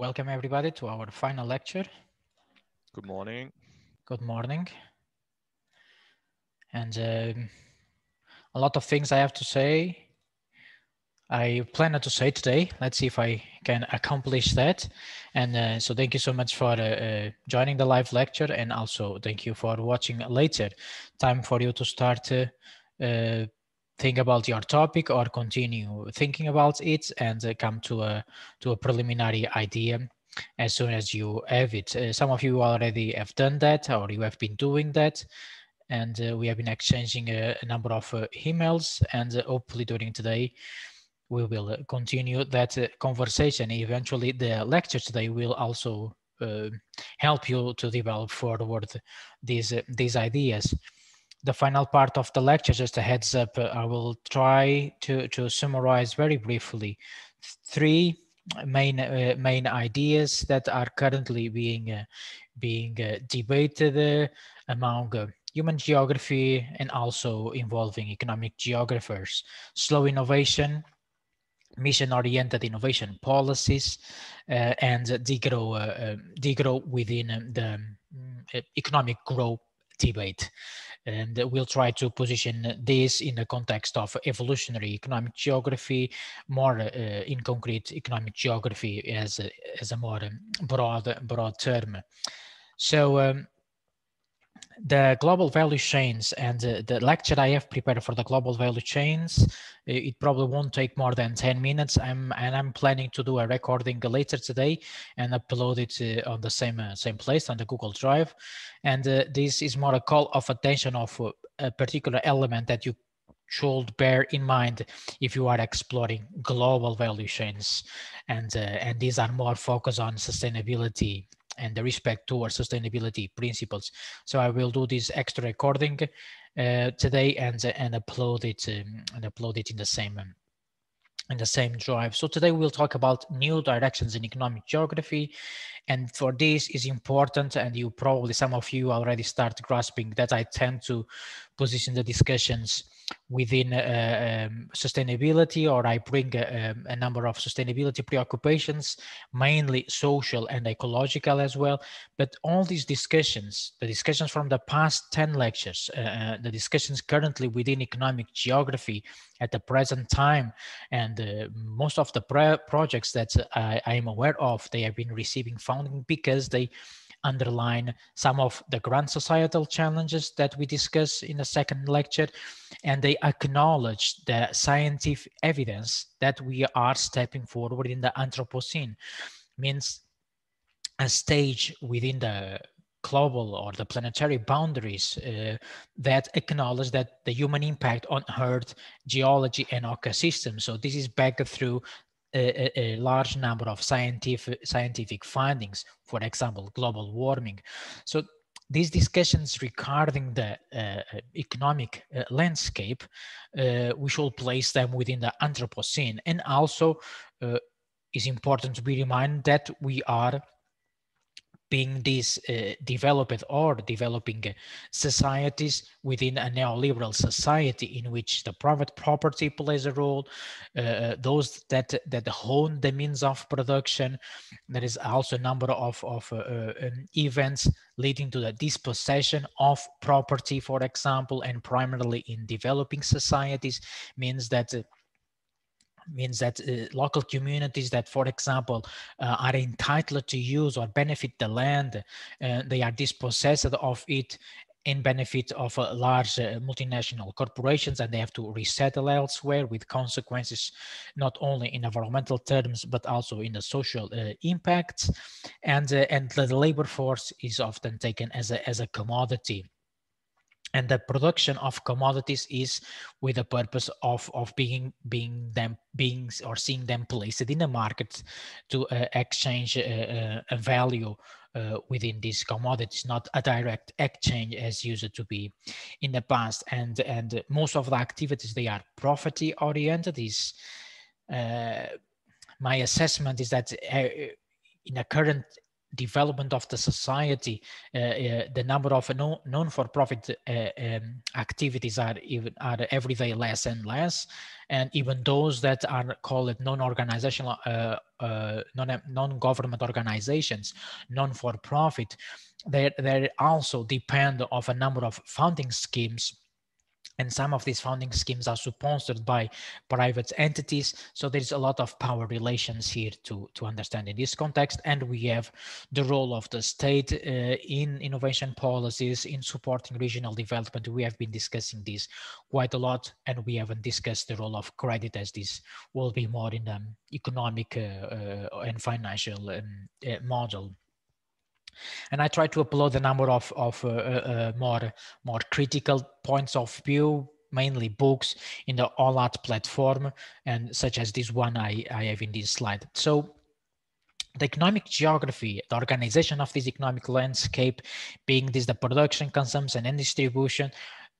Welcome everybody to our final lecture. Good morning. Good morning. And um, a lot of things I have to say. I plan to say today. Let's see if I can accomplish that. And uh, so thank you so much for uh, uh, joining the live lecture and also thank you for watching later. Time for you to start uh, uh, think about your topic or continue thinking about it and uh, come to a to a preliminary idea as soon as you have it. Uh, some of you already have done that or you have been doing that and uh, we have been exchanging a, a number of uh, emails and uh, hopefully during today we will continue that conversation. Eventually the lecture today will also help you to develop forward these, these ideas the final part of the lecture, just a heads up, uh, I will try to, to summarize very briefly three main uh, main ideas that are currently being uh, being uh, debated uh, among uh, human geography and also involving economic geographers. Slow innovation, mission-oriented innovation policies, and degrow, degrow within the um, economic growth debate and we'll try to position this in the context of evolutionary economic geography, more uh, in concrete economic geography as a, as a more broad broad term. So um, the global value chains and uh, the lecture I have prepared for the global value chains, it probably won't take more than 10 minutes. I'm and I'm planning to do a recording later today and upload it uh, on the same uh, same place on the Google Drive. And uh, this is more a call of attention of a particular element that you should bear in mind if you are exploring global value chains and uh, and these are more focused on sustainability and the respect towards sustainability principles. So I will do this extra recording uh, today and and upload it um, and upload it in the same um, in the same drive. So today we'll talk about new directions in economic geography. And for this is important, and you probably, some of you already start grasping that I tend to position the discussions within uh, um, sustainability or I bring a, um, a, number of sustainability preoccupations, mainly social and ecological as well. But all these discussions, the discussions from the past 10 lectures, uh, uh the discussions currently within economic geography at the present time, and uh, most of the projects that I, I am aware of, they have been receiving funding because they underline some of the grand societal challenges that we discuss in the second lecture, and they acknowledge the scientific evidence that we are stepping forward in the Anthropocene. Means a stage within the global or the planetary boundaries uh, that acknowledge that the human impact on earth geology and ecosystems so this is back through a, a, large number of scientific scientific findings, for example, global warming. So these discussions regarding the uh, economic uh, landscape, uh, we should place them within the Anthropocene. And also, uh, is important to be reminded that we are being these uh, developed or developing societies within a neoliberal society in which the private property plays a role, uh, those that that own the means of production. There is also a number of, of uh, um, events leading to the dispossession of property, for example, and primarily in developing societies means that means that uh, local communities that, for example, uh, are entitled to use or benefit the land, uh, they are dispossessed of it in benefit of uh, large uh, multinational corporations and they have to resettle elsewhere with consequences not only in environmental terms but also in the social uh, impacts. And and the labor force is often taken as a as a commodity and the production of commodities is with the purpose of of being being them being or seeing them placed in the market to uh, exchange uh, uh, a value uh, within these commodities not a direct exchange as used to be in the past. And and most of the activities they are profit oriented. Is uh, my assessment is that uh, in the current development of the society, uh, uh, the number of non, non-for-profit uh, um, activities are even are every day less and less, and even those that are called non-organizational, uh, uh, non non-government organizations, non-for-profit, they they also depend of a number of funding schemes and some of these funding schemes are sponsored by private entities. So there's a lot of power relations here to, to understand in this context. And we have the role of the state uh, in innovation policies, in supporting regional development. We have been discussing this quite a lot, and we haven't discussed the role of credit as this will be more in an economic uh, uh, and financial um, uh, model and I try to upload a number of, of uh, uh, uh, more, more critical points of view, mainly books in the OLAT platform, and such as this one I, I have in this slide. So the economic geography, the organization of this economic landscape, being this the production, consumption, and distribution,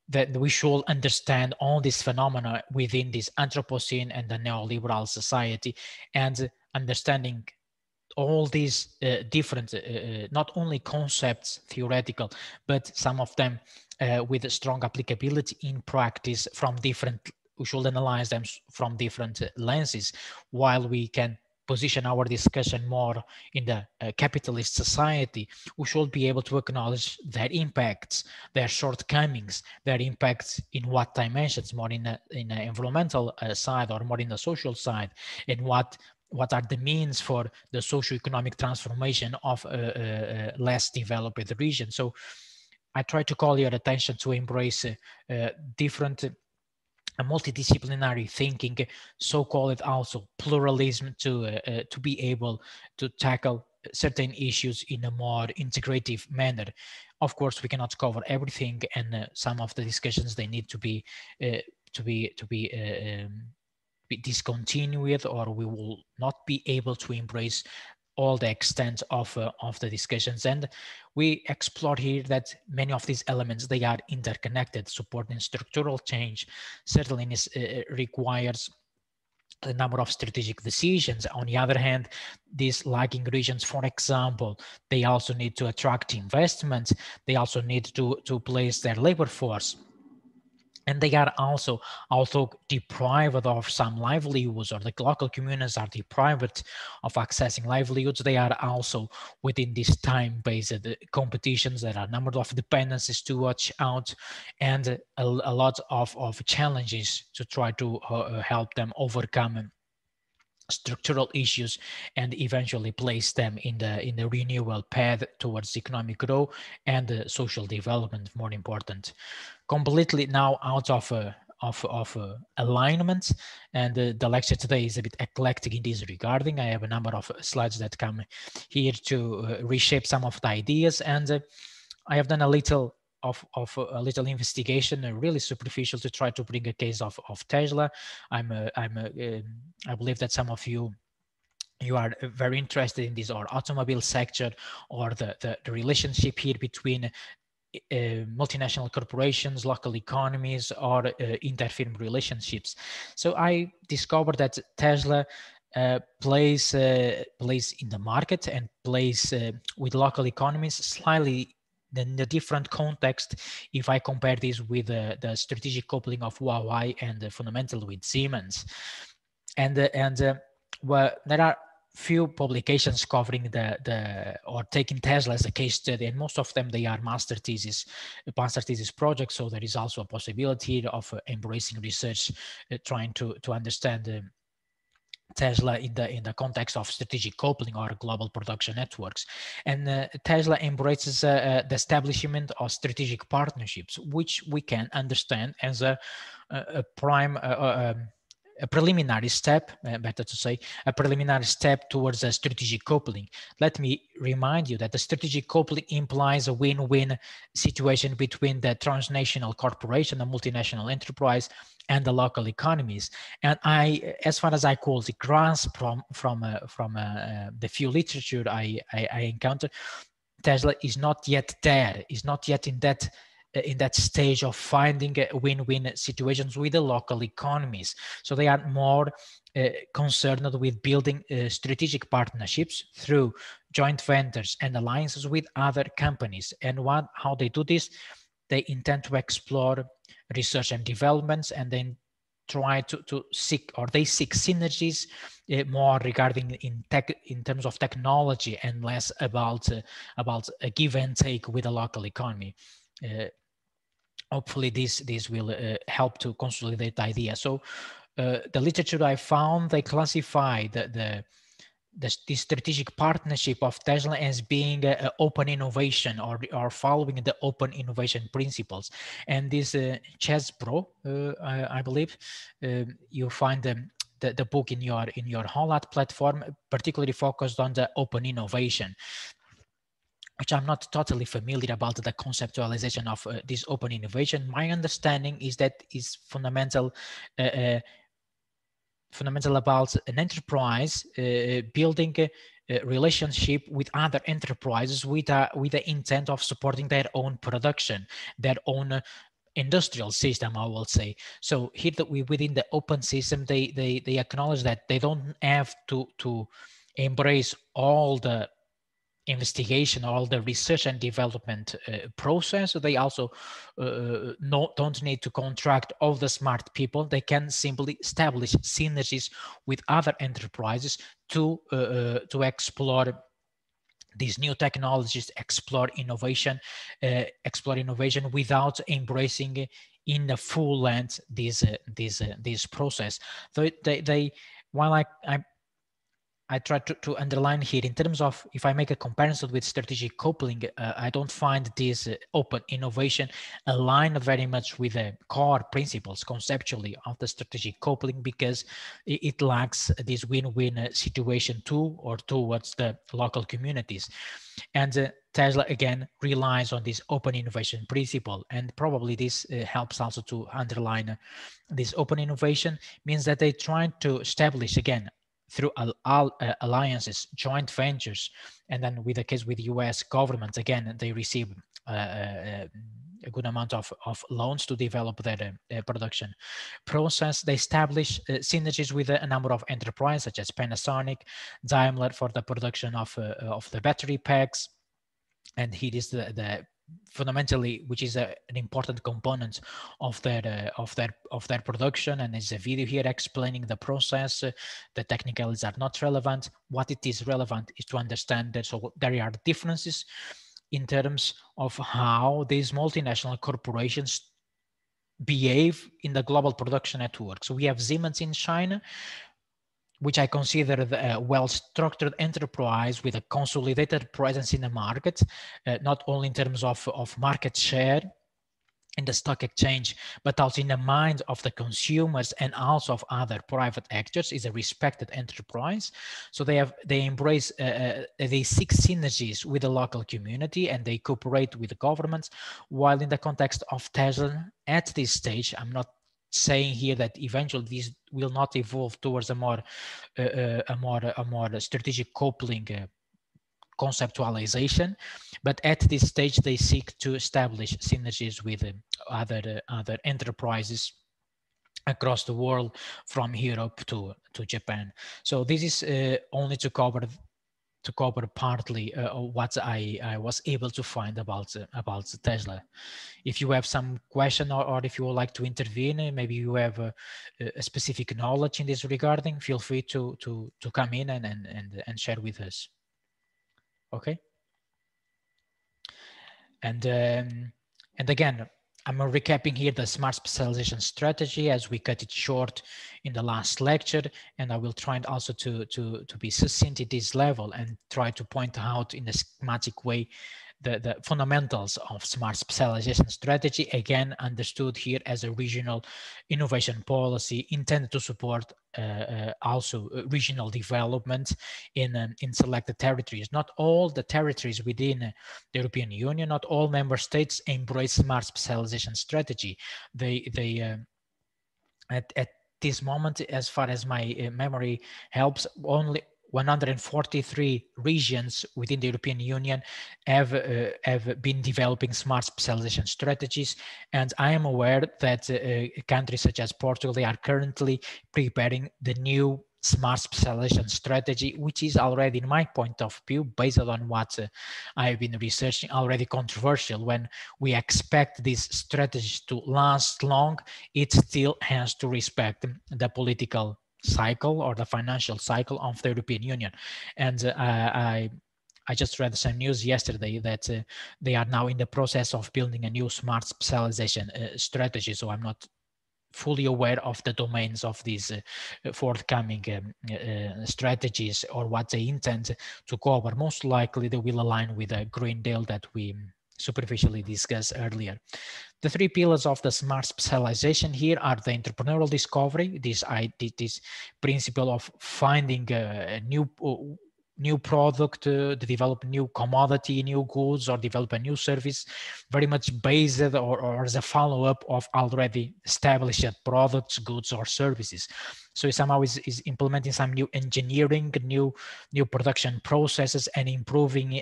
that we should understand all these phenomena within this Anthropocene and the neoliberal society, and understanding all these uh, different, uh, uh, not only concepts theoretical, but some of them uh, with strong applicability in practice from different, we should analyze them from different uh, lenses while we can position our discussion more in the uh, capitalist society, we should be able to acknowledge their impacts, their shortcomings, their impacts in what dimensions, more in the in environmental uh, side or more in the social side, and what what are the means for the socio-economic transformation of a, a, less developed region. So I try to call your attention to embrace uh, uh, different uh, multidisciplinary thinking, so-called also pluralism to, uh, uh, to be able to tackle certain issues in a more integrative manner. Of course, we cannot cover everything and uh, some of the discussions, they need to be to be to be um, be discontinued or we will not be able to embrace all the extent of, uh, of the discussions. And we explore here that many of these elements, they are interconnected. Supporting structural change certainly is, uh, requires a number of strategic decisions. On the other hand, these lagging regions, for example, they also need to attract investments. They also need to, to place their labor force and they are also also deprived of some livelihoods or the local communities are deprived of accessing livelihoods. They are also within this time-based uh, competitions there are a number of dependencies to watch out and a, a lot of, of challenges to try to uh, uh help them overcome structural issues and eventually place them in the in the renewal path towards economic growth and uh, social development more important completely now out of uh, of, of uh, alignment. And uh, the lecture today is a bit eclectic in this regarding. I have a number of slides that come here to uh, reshape some of the ideas. And uh, i have done a little of, of a little investigation, uh, really superficial, to try to bring a case of, of Tesla. I'm, i'm um, I believe that some of you you are very interested in this or automobile sector or the, the, the relationship here between uh, multinational corporations, local economies, or uh, interfirm relationships. So I discovered that Tesla uh, plays uh, plays in the market and plays uh, with local economies slightly in a different context if I compare this with uh, the strategic coupling of Huawei and the fundamental with Siemens. And, and well, there are few publications covering the, the or taking Tesla as a case study, and most of them they are master thesis, master thesis projects. So there is also a possibility of uh, embracing research, uh, trying to to understand Tesla in the in the context of strategic coupling or global production networks, and uh, Tesla embraces uh, uh, the establishment of strategic partnerships, which we can understand as a, a prime. Uh, um, a preliminary step, uh, better to say, a preliminary step towards a strategic coupling. Let me remind you that the strategic coupling implies a win-win situation between the transnational corporation, the multinational enterprise, and the local economies. And I, as far as I call the grasp from from uh, from uh, the few literature I, I, I encountered, Tesla is not yet there, is not yet in that in that stage of finding win-win situations with the local economies. So they are more uh, concerned with building uh, strategic partnerships through joint ventures and alliances with other companies. And what, how they do this, they intend to explore research and developments and then try to, to seek or they seek synergies uh, more regarding in tech in terms of technology and less about uh, about a give and take with the local economy uh, hopefully this this will uh, help to consolidate the idea so uh, the literature i found they classify the, the the, the, strategic partnership of Tesla as being an open innovation or, or following the open innovation principles. And this uh, Chesbrough, uh, I, I, believe, uh, you find the, the book in your in your OLAT platform, particularly focused on the open innovation which I'm not totally familiar about the conceptualization of uh, this open innovation. My understanding is that is fundamental uh, uh, fundamental about an enterprise uh, building a, a, relationship with other enterprises with a, with the intent of supporting their own production, their own uh, industrial system, I will say. So here that we within the open system, they they they acknowledge that they don't have to to embrace all the investigation, all the research and development uh, process. They also uh, no, don't need to contract all the smart people. They can simply establish synergies with other enterprises to uh, uh to explore these new technologies, explore innovation, uh, explore innovation without embracing in the full length this uh, this this process. So they they while I, I I try to, to underline here in terms of if I make a comparison with strategic coupling, uh, I don't find this uh, open innovation aligned very much with the core principles conceptually of the strategic coupling because it, it lacks this win-win uh, situation to or towards the local communities. And uh, Tesla again relies on this open innovation principle, and probably this uh, helps also to underline uh, this open innovation means that they try to establish again through all uh, alliances, joint ventures, and then with the case with the U.S. government, again they receive uh, uh, a good amount of, of loans to develop their uh, production process. They establish uh, synergies with a, number of enterprises such as Panasonic, Daimler for the production of uh, of the battery packs, and here is the, the fundamentally which is a, an important component of their uh, of their of their production. And there's a video here explaining the process. Uh, the technicalities are not relevant. What it is relevant is to understand that so there are differences in terms of how these multinational corporations behave in the global production network. So we have siemens in china which I consider a well-structured enterprise with a consolidated presence in the market, uh, not only in terms of, of market share in the stock exchange, but also in the minds of the consumers and also of other private actors is a respected enterprise. So they have they embrace uh, uh, they seek synergies with the local community and they cooperate with the governments. While in the context of Tesla, at this stage, I'm not saying here that eventually this will not evolve towards a more uh, uh, a more a more strategic coupling uh, conceptualization but at this stage they seek to establish synergies with uh, other uh, other enterprises across the world from Europe to to Japan. So this is uh, only to cover to cover partly uh, what I, I was able to find about uh, about Tesla. If you have some question or, or if you would like to intervene, uh, maybe you have a, a, specific knowledge in this regarding, feel free to to to come in and and and, and share with us. Okay. And um, and again, I'm recapping here the smart specialization strategy as we cut it short in the last lecture. And I will try also to, to, to be succinct at this level and try to point out in a schematic way the, the fundamentals of smart specialization strategy, again understood here as a regional innovation policy intended to support uh, uh, also uh, regional development in, um, in selected territories. Not all the territories within the European Union, not all member states embrace smart specialization strategy. They, they uh, at, at this moment, as far as my uh, memory helps, only 143 regions within the European Union have, uh, have been developing smart specialization strategies. And I am aware that uh, countries such as Portugal, they are currently preparing the new smart specialization strategy, which is already, in my point of view, based on what uh, I've been researching, already controversial. When we expect these strategies to last long, it still has to respect the political cycle or the financial cycle of the European Union. And uh, I, I just read some news yesterday that uh, they are now in the process of building a new smart specialization uh, strategy. So I'm not fully aware of the domains of these uh, forthcoming um, uh, strategies or what they intend to cover. Most likely they will align with the Green Deal that we superficially discussed earlier. The three pillars of the smart specialization here are the entrepreneurial discovery, this, this principle of finding a new new product, uh, to develop new commodity, new goods, or develop a new service, very much based or, or as a follow-up of already established products, goods, or services. So somehow is, is implementing some new engineering, new new production processes, and improving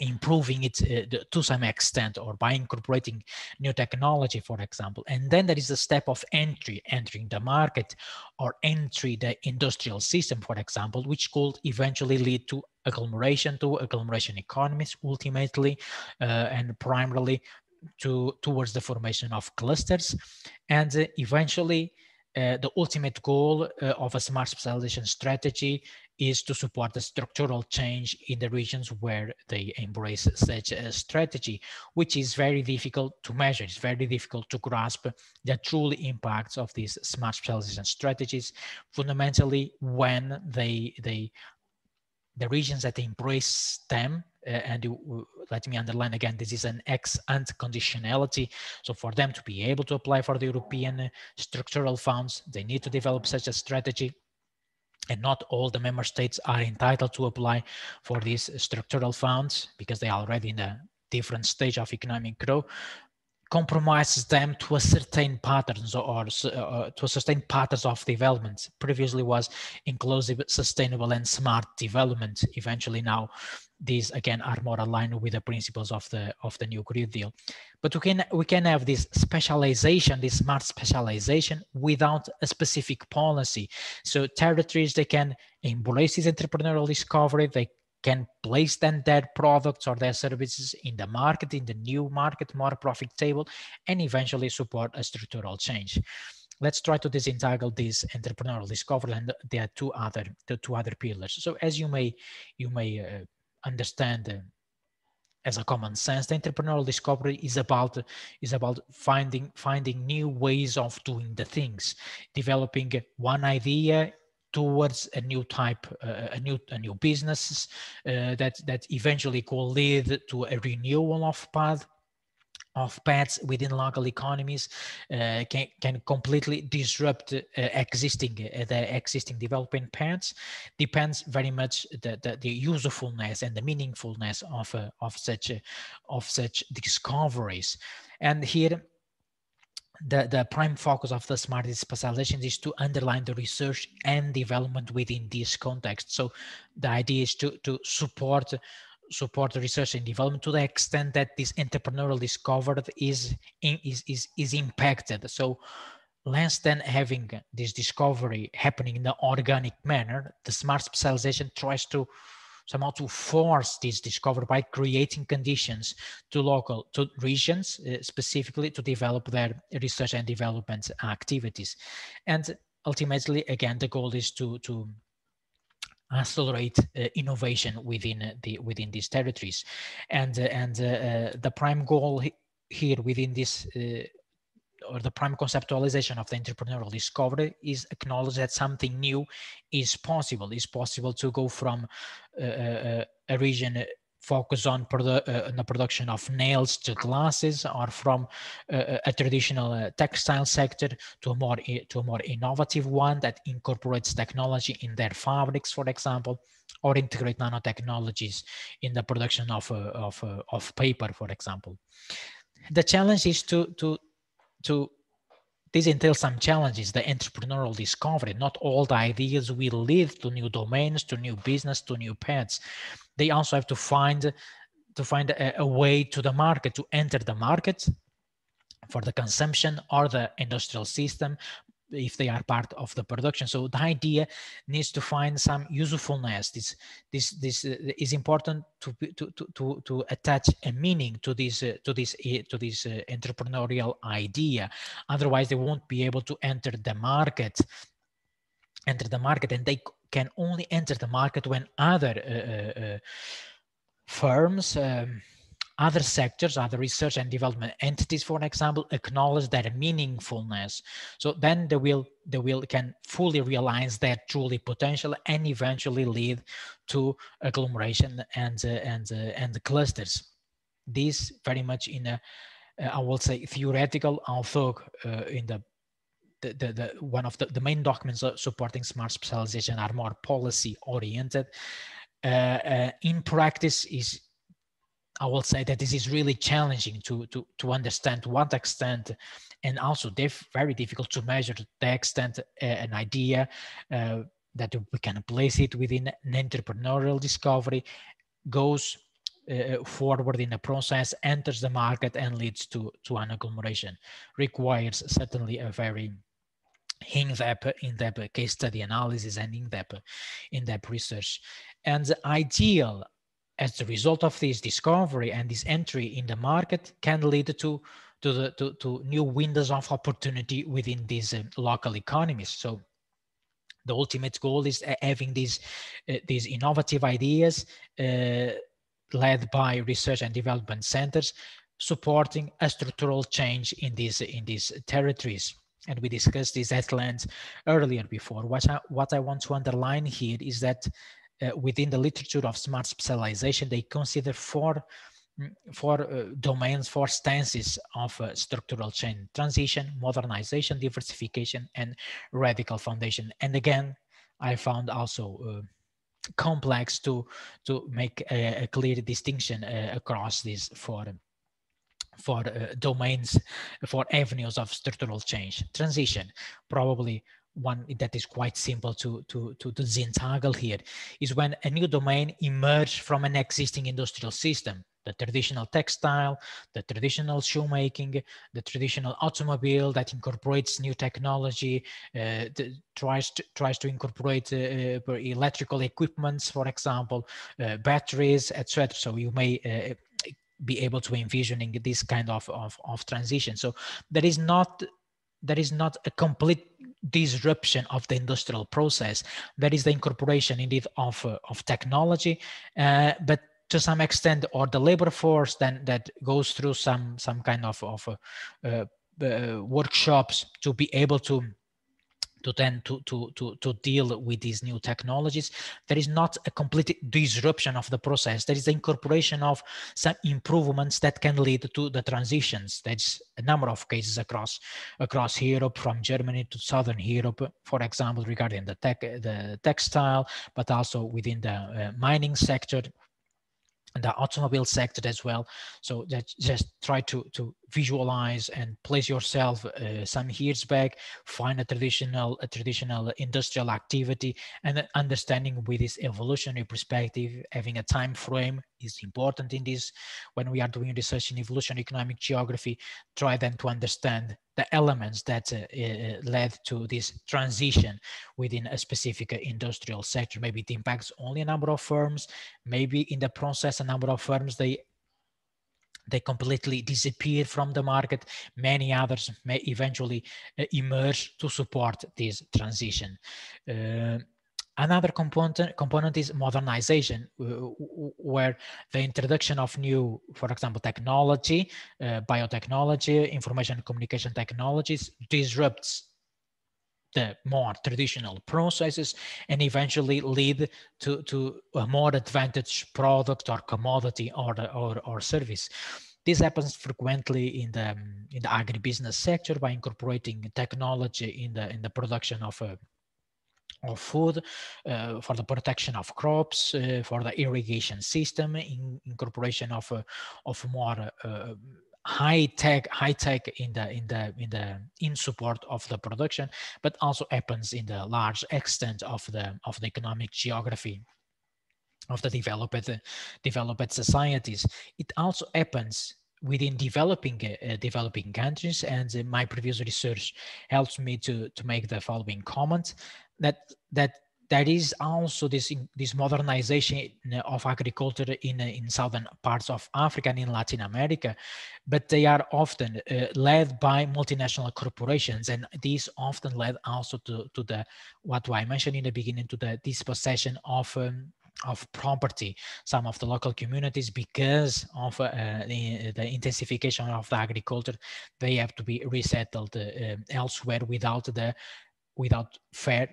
improving it uh, to some extent or by incorporating new technology for example. And then there is a step of entry entering the market or entry the industrial system for example which could eventually lead to agglomeration to agglomeration economies ultimately uh, and primarily to towards the formation of clusters. And uh, eventually uh, the ultimate goal uh, of a smart specialization strategy is to support the structural change in the regions where they embrace such a strategy, which is very difficult to measure. It's very difficult to grasp the true impacts of these smart specialization strategies, fundamentally when they, they the regions that embrace them uh, and you, let me underline again this is an ex ante conditionality. So for them to be able to apply for the european structural funds they need to develop such a strategy and not all the member states are entitled to apply for these structural funds because they are already in a different stage of economic growth compromises them to a certain patterns or, uh, to a certain patterns of development. Previously was inclusive sustainable and smart development. Eventually now these again are more aligned with the principles of the of the new green deal. But we can we can have this specialization this smart specialization without a specific policy. So territories they can embrace this entrepreneurial discovery they can place then their products or their services in the market in the new market more profitable and eventually support a structural change. Let's try to disentangle this entrepreneurial discovery and there are two other the two other pillars. So as you may you may uh, understand as a common sense. The entrepreneurial discovery is about is about finding finding new ways of doing the things developing one idea towards a new type uh, a new a new business uh, that that eventually could lead to a renewal of path of pets within local economies uh, can, can completely disrupt uh, existing uh, the existing developing pets depends very much the, the, the usefulness and the meaningfulness of uh, of such uh, of such discoveries and here the, the prime focus of the smart specialization is to underline the research and development within this context. So the idea is to, to support support research and development to the extent that this entrepreneurial discovery is is is, is impacted. So less than having this discovery happening in an organic manner the smart specialization tries to somehow to force this discovery by creating conditions to local to regions uh, specifically to develop their research and development activities. And ultimately again the goal is to to accelerate uh, innovation within uh, the within these territories. And uh, and uh, uh, the prime goal here within this uh, or the prime conceptualization of the entrepreneurial discovery is acknowledge that something new is possible. It's possible to go from a region focus on, produ uh, the production of nails to glasses or from uh, a traditional uh, textile sector to a more to a more innovative one that incorporates technology in their fabrics for example or integrate nanotechnologies in the production of uh, of, uh, of paper for example. The challenge is to to to this entails some challenges, the entrepreneurial discovery. Not all the ideas will lead to new domains, to new business, to new paths. They also have to find to find a, a way to the market, to enter the market for the consumption or the industrial system, if they are part of the production. So the idea needs to find some usefulness. This this this uh, is important to, to to to attach a meaning to this uh, to this uh, to this uh, entrepreneurial idea. Otherwise, they won't be able to enter the market. Enter the market, and they can only enter the market when other uh, uh, firms. Um, other sectors, other research and development entities, for example, acknowledge their meaningfulness. So then they will they will can fully realize their truly potential and eventually lead to agglomeration and uh, and uh, and clusters. This very much in a uh, I will say theoretical, although uh, in the the, the, the, one of the, the main documents supporting smart specialization are more policy oriented. Uh, uh, in practice is I will say that this is really challenging to to to understand to what extent, and also diff, very difficult to measure the extent uh, an idea uh, that we can place it within an entrepreneurial discovery goes uh, forward in the process, enters the market, and leads to to an agglomeration. Requires certainly a very in-depth, in-depth case study analysis and in-depth, in-depth research. And the ideal as a result of this discovery and this entry in the market can lead to to the to, to new windows of opportunity within these uh, local economies. So the ultimate goal is uh, having these uh, these innovative ideas uh, led by research and development centers supporting a structural change in these in these territories. And we discussed this at length earlier before. What I, what I want to underline here is that uh, within the literature of smart specialization, they consider four, mm, four uh, domains, four stances of uh, structural change, transition, modernization, diversification, and radical foundation. And again, I found also uh, complex to, to make a, a clear distinction uh, across these four for uh, domains, for avenues of structural change. Transition, probably one that is quite simple to, to, to, to disentangle here is when a new domain emerges from an existing industrial system the traditional textile, the traditional shoemaking, the traditional automobile that incorporates new technology, uh, tries to tries to incorporate uh, uh, electrical equipments, for example, uh, batteries, etc. So you may uh, be able to envisioning this kind of, of, of transition. So there is not there is not a complete disruption of the industrial process. That is the incorporation indeed of, uh, of technology, uh, but to some extent, or the labor force then that goes through some some kind of, of uh, uh, uh workshops to be able to to then to, to, to, to deal with these new technologies. There is not a complete disruption of the process. There is the incorporation of some improvements that can lead to the transitions. There's a number of cases across across Europe, from Germany to Southern Europe, for example, regarding the tech, the textile, but also within the uh, mining sector and the automobile sector as well. So that just try to to visualize and place yourself uh, some years back, find a traditional a traditional industrial activity, and understanding with this evolutionary perspective, having a time frame is important in this. When we are doing research in evolution economic geography, try then to understand the elements that uh, uh, led to this transition within a specific industrial sector. Maybe it impacts only a number of firms. Maybe in the process, a number of firms they they completely disappear from the market. Many others may eventually uh, emerge to support this transition. Uh, Another component, component is modernization, uh, where the introduction of new, for example, technology, uh, biotechnology, information communication technologies disrupts the more traditional processes and eventually lead to, to a more advantaged product or commodity or, or, or service. This happens frequently in the in the agribusiness sector by incorporating technology in the in the production of a of food, uh, for the protection of crops, uh, for the irrigation system, in incorporation of uh, of more uh, high tech high tech in the in the in the in support of the production but also happens in the large extent of the of the economic geography of the developed developed societies. It also happens within developing uh, developing countries and uh, my previous research helps me to to make the following comment that that there is also this this modernization of agriculture in in southern parts of Africa and in Latin America, but they are often uh, led by multinational corporations, and these often led also to to the what I mentioned in the beginning to the dispossession of. Um, of property, some of the local communities, because of uh, the, the, intensification of the agriculture, they have to be resettled uh, elsewhere without the without fair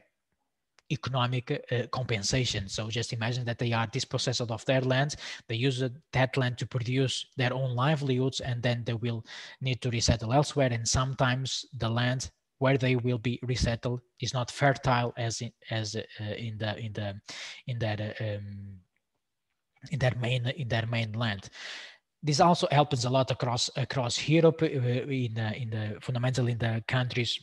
economic uh, compensation. So just imagine that they are dispossessed of their lands, they use that land to produce their own livelihoods, and then they will need to resettle elsewhere. And sometimes the land where they will be resettled is not fertile as in, as uh, in the in the in that uh, um, in their main in their mainland this also happens a lot across across Europe uh, in uh, in the fundamentally in the countries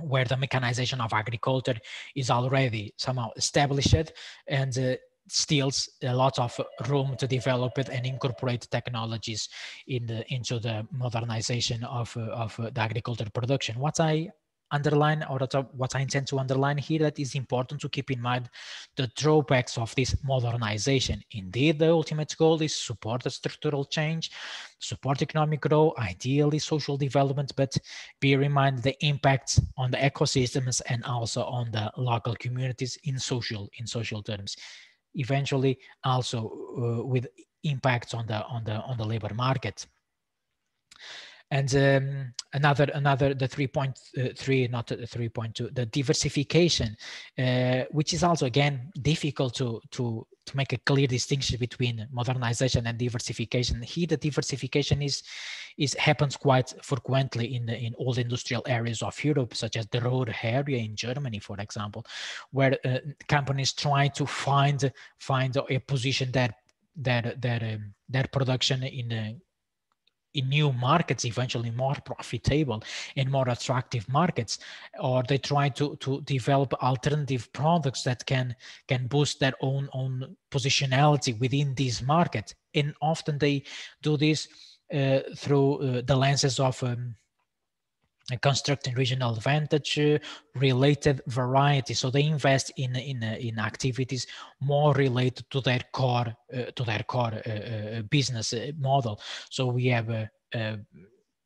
where the mechanization of agriculture is already somehow established and uh, steals a lot of room to develop it and incorporate technologies in the into the modernization of, uh, of the agriculture production. What I underline or what I intend to underline here that is important to keep in mind the drawbacks of this modernization. Indeed, the ultimate goal is support the structural change, support economic growth, ideally social development, but bear in mind the impacts on the ecosystems and also on the local communities in social in social terms. Eventually, also uh, with impacts on the on the on the labor market. And um, another, another, the 3.3, not the 3.2, the diversification, uh, which is also again difficult to to to make a clear distinction between modernization and diversification. Here, the diversification is is happens quite frequently in the, in all industrial areas of Europe, such as the Ruhr area in Germany, for example, where uh, companies try to find find a position that that that um, that production in a in new markets eventually more profitable and more attractive markets or they try to to develop alternative products that can can boost their own own positionality within this market. And often they do this uh, through uh, the lenses of um, constructing regional advantage uh, related variety. So they invest in in uh, in activities more related to their core uh, to their core uh, uh, business uh, model. So we have a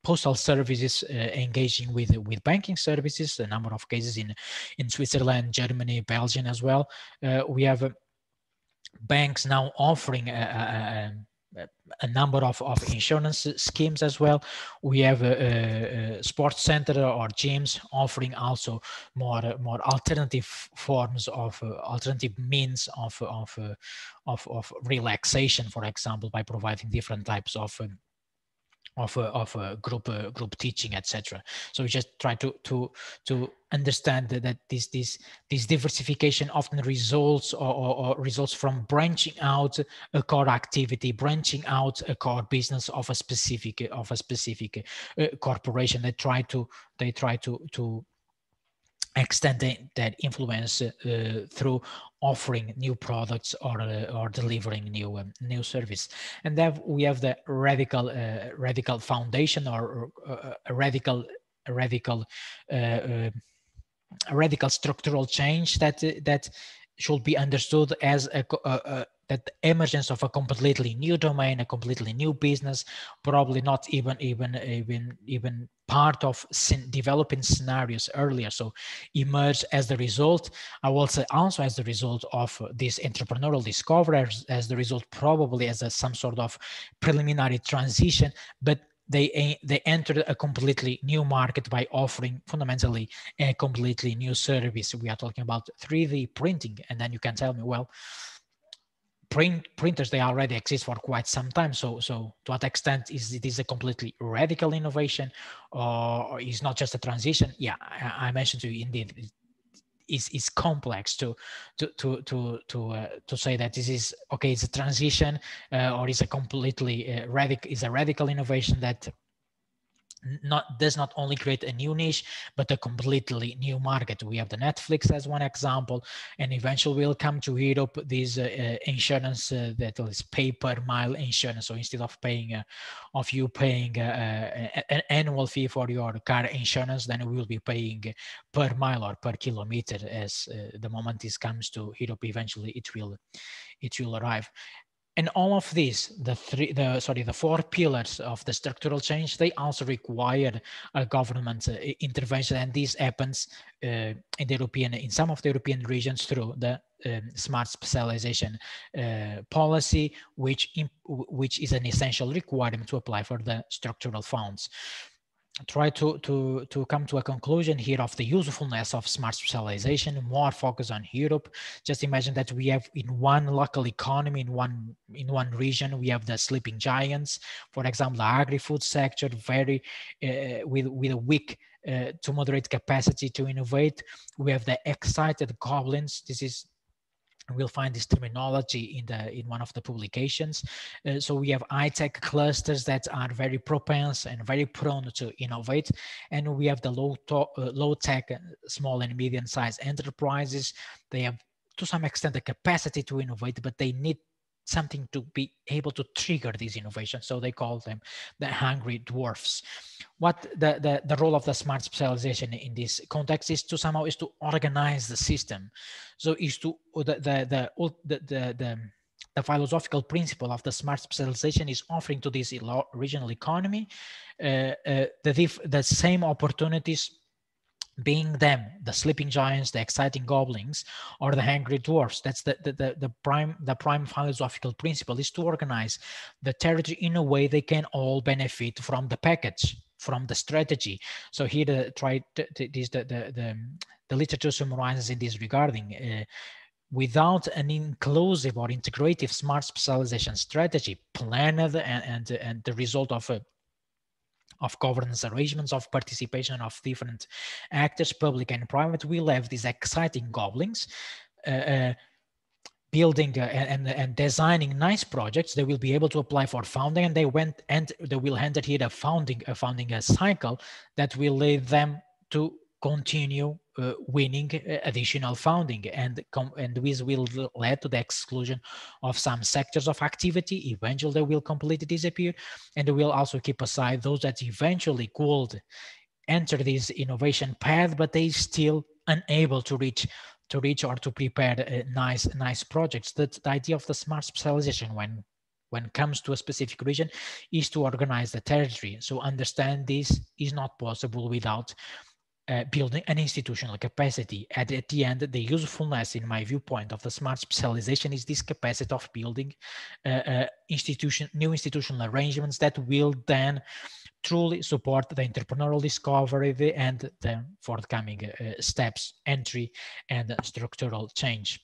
postal services engaging with with banking services a number of cases in in switzerland germany belgium as well. We have banks now offering a, a, number of, of insurance schemes as well. We have a, a, sports center or gyms offering also more more alternative forms of uh, alternative means of of, uh, of of relaxation, for example, by providing different types of um, of a, of a group uh, group teaching etc so we just try to to to understand that, that this this this diversification often results or, or, or, results from branching out a core activity branching out a core business of a specific of a specific uh, corporation. They try to they try to to extend that influence uh, through offering new products or uh, or delivering new um, new service. And then we have the radical uh, radical foundation or, or uh, a radical a radical uh, uh, a radical structural change that that should be understood as a, a that the emergence of a completely new domain, a completely new business, probably not even even even even part of developing scenarios earlier. So emerge as the result. I will say also as the result of this entrepreneurial discovery, as, as the result probably as a, some sort of preliminary transition, but they they entered a completely new market by offering fundamentally a completely new service. We are talking about 3D printing, and then you can tell me, well, print printers they already exist for quite some time so so to what extent is it is a completely radical innovation or is not just a transition yeah I, I, mentioned to you indeed is is complex to to to to to uh, to say that this is okay. It's a transition uh, or is a completely uh, radical is a radical innovation that not does not only create a new niche but a completely new market. We have the netflix as one example and eventually we'll come to europe this uh, uh, insurance uh, that is pay per mile insurance. So instead of paying uh, of you paying uh, uh, an annual fee for your car insurance then we will be paying per mile or per kilometer as the moment this comes to europe eventually it will it will arrive and all of these the three the sorry the four pillars of the structural change they also require a government uh, intervention. And this happens uh, in the european in some of the european regions through the um, smart specialization uh, policy which which is an essential requirement to apply for the structural funds try to, to, to come to a conclusion here of the usefulness of smart specialization, more focus on Europe. Just imagine that we have in one local economy, in one in one region, we have the sleeping giants. For example, the agri-food sector, very uh, with with a weak uh, to moderate capacity to innovate. We have the excited goblins. This is we'll find this terminology in the in one of the publications. Uh, so we have high-tech clusters that are very propense and very prone to innovate and we have the low to, uh, low tech uh, small and medium sized enterprises. They have to some extent the capacity to innovate but they need something to be able to trigger these innovations. So they call them the hungry dwarfs. What the, the, the role of the smart specialization in this context is to somehow is to organize the system. So is to the the the the, the, the the philosophical principle of the smart specialization is offering to this regional economy uh, uh, the, the same opportunities being them the sleeping giants the exciting goblins or the hungry dwarfs. That's the, the the, the, prime the prime philosophical principle is to organize the territory in a way they can all benefit from the package from the strategy. So here the try this the the, the, the literature summarizes in this regarding uh, without an inclusive or integrative smart specialization strategy planned and, and, and the result of a of governance arrangements of participation of different actors, public and private, we'll have these exciting goblins. Uh, uh, building uh, and, and designing nice projects they will be able to apply for funding and they went and they will enter here a founding a founding a cycle that will lead them to continue uh, winning uh, additional funding and and this will lead to the exclusion of some sectors of activity. Eventually they will completely disappear. And will also keep aside those that eventually could enter this innovation path but they still unable to reach to reach or to prepare uh, nice nice projects. That the idea of the smart specialization when when it comes to a specific region is to organize the territory. So understand this is not possible without uh, building an institutional capacity. And at the end, the usefulness, in my viewpoint, of the smart specialization is this capacity of building uh, uh, institution, new institutional arrangements that will then truly support the entrepreneurial discovery and the forthcoming steps, entry, and structural change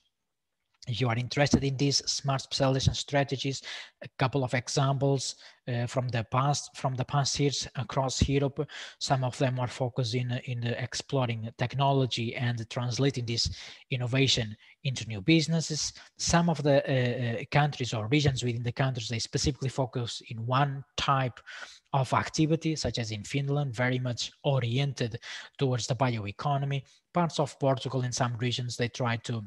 if you are interested in these smart specialization strategies, a couple of examples uh, from the past from the past years across Europe. Some of them are focused in in exploring technology and translating this innovation into new businesses. Some of the uh, uh, countries or regions within the countries they specifically focus in one type of activity, such as in Finland, very much oriented towards the bioeconomy. Parts of Portugal in some regions they try to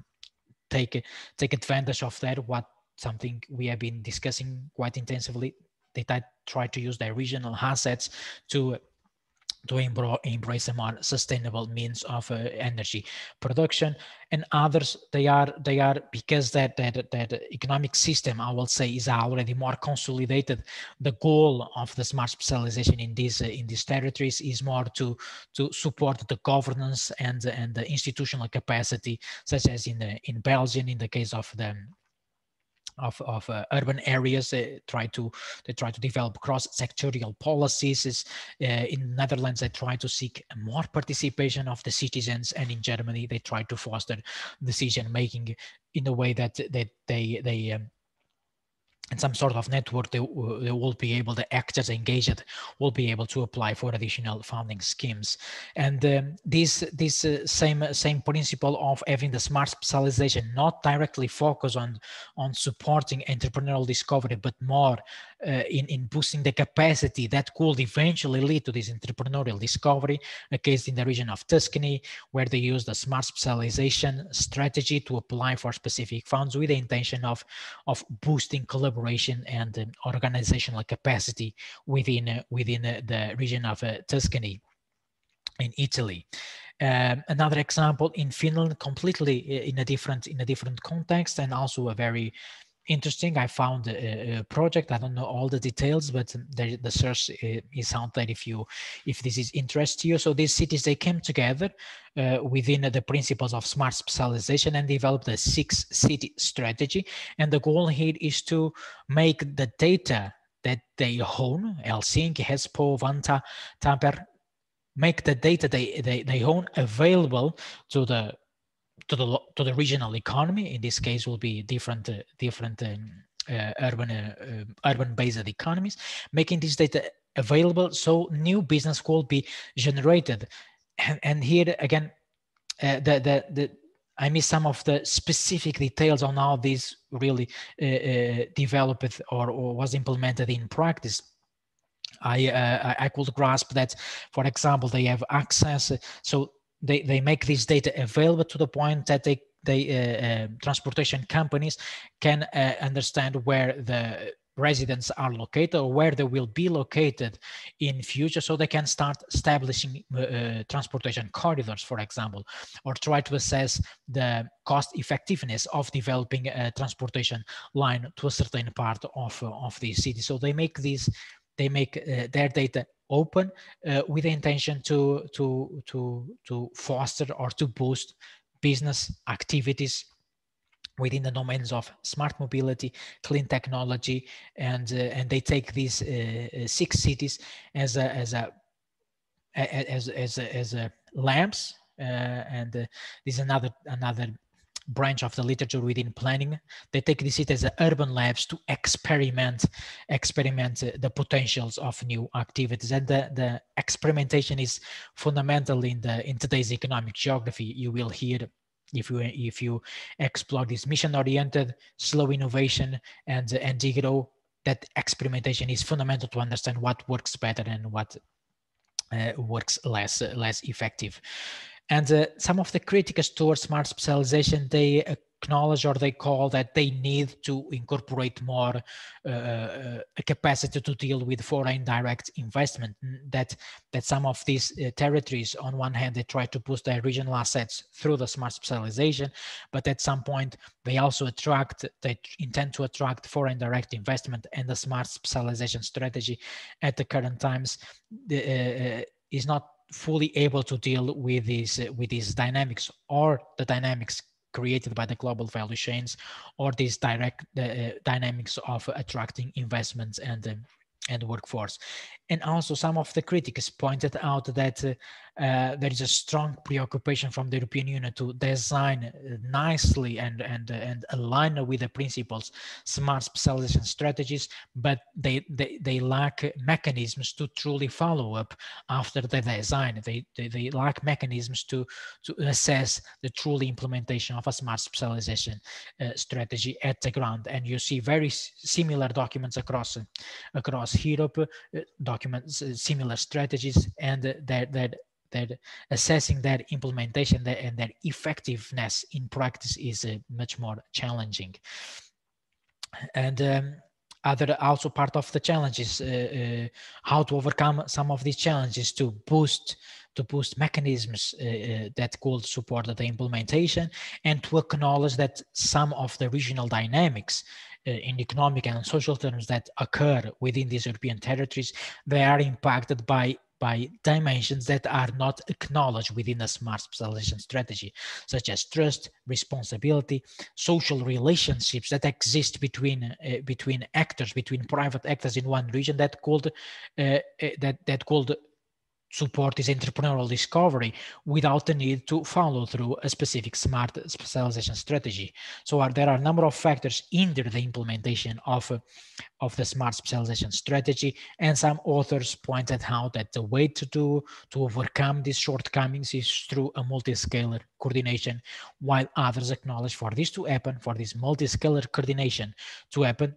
take take advantage of that. What something we have been discussing quite intensively. They try to use their regional assets to to embrace a more sustainable means of uh, energy production. And others they are they are because that, that that economic system i will say is already more consolidated the goal of the smart specialization in these uh, in these territories is more to to support the governance and and the institutional capacity such as in the in belgium in the case of the of, of uh, urban areas they try to they try to develop cross-sectorial policies. Uh, in netherlands they try to seek more participation of the citizens and in germany they try to foster decision making in a way that that they they um, and some sort of network they, they will be able the actors engaged will be able to apply for additional funding schemes. And um, this this uh, same same principle of having the smart specialization not directly focus on on supporting entrepreneurial discovery but more uh, in, in boosting the capacity that could eventually lead to this entrepreneurial discovery, a case in the region of Tuscany, where they used a smart specialization strategy to apply for specific funds with the intention of, of boosting collaboration and um, organizational capacity within, uh, within uh, the region of uh, Tuscany in Italy. Um, another example in Finland, completely uh, in a different in a different context, and also a very interesting. I found a, a, project. I don't know all the details, but the, the search is out there if you if this is interest to you. So these cities they came together uh, within the principles of smart specialization and developed a six city strategy. And the goal here is to make the data that they own, Helsinki, Espoo, Vantaa, Tampere, make the data they, they, they own available to the to the to the regional economy. In this case, will be different uh, different um, uh, urban uh, uh, urban based economies, making this data available so new business will be generated. And, and here again, uh, the the the I miss some of the specific details on how this really uh, developed or, or was implemented in practice. I, uh, I could grasp that, for example, they have access. So they, they make this data available to the point that they they uh, uh, transportation companies can uh, understand where the residents are located or where they will be located in future so they can start establishing uh, uh, transportation corridors for example or try to assess the cost effectiveness of developing a transportation line to a certain part of, of the city. So they make these they make uh, their data open uh, with the intention to to to to foster or to boost business activities within the domains of smart mobility, clean technology, and uh, and they take these uh, uh six cities as a as a as as a, as a lamps, uh, and uh, this is another another branch of the literature within planning. They take this as urban labs to experiment, experiment the potentials of new activities. And the, the experimentation is fundamental in the in today's economic geography. You will hear if you if you explore this mission-oriented, slow innovation and and digital, that experimentation is fundamental to understand what works better and what uh, works less less effective. And uh, some of the critics towards smart specialization, they acknowledge or they call that they need to incorporate more uh, uh, a capacity to deal with foreign direct investment. That that some of these uh, territories, on one hand, they try to boost their regional assets through the smart specialization, but at some point they also attract, they intend to attract foreign direct investment, and the smart specialization strategy at the current times uh, uh, is not fully able to deal with these uh, with these dynamics or the dynamics created by the global value chains or these direct uh, dynamics of attracting investments and um, and workforce. And also some of the critics pointed out that uh, uh, there is a strong preoccupation from the European Union to design uh, nicely and, and, and align with the principles smart specialization strategies, but they, they, they lack mechanisms to truly follow up after the design. They, they, they lack mechanisms to, to assess the truly implementation of a smart specialization uh, strategy at the ground. And you see very similar documents across, across Europe, uh, documents, uh, similar strategies, and that, that that assessing that implementation and their effectiveness in practice is uh, much more challenging. And um, other also part of the challenges uh, uh, how to overcome some of these challenges to boost to boost mechanisms uh, uh, that could support the implementation and to acknowledge that some of the regional dynamics in economic and social terms that occur within these European territories, they are impacted by by dimensions that are not acknowledged within a smart specialization strategy, such as trust, responsibility, social relationships that exist between uh, between actors, between private actors in one region that could uh, uh that that could support this entrepreneurial discovery without the need to follow through a specific smart specialization strategy. So are, there are a number of factors hinder the implementation of, of the smart specialization strategy. And some authors pointed out that the way to do to overcome these shortcomings is through a multi-scalar coordination, while others acknowledge for this to happen, for this multi-scalar coordination to happen,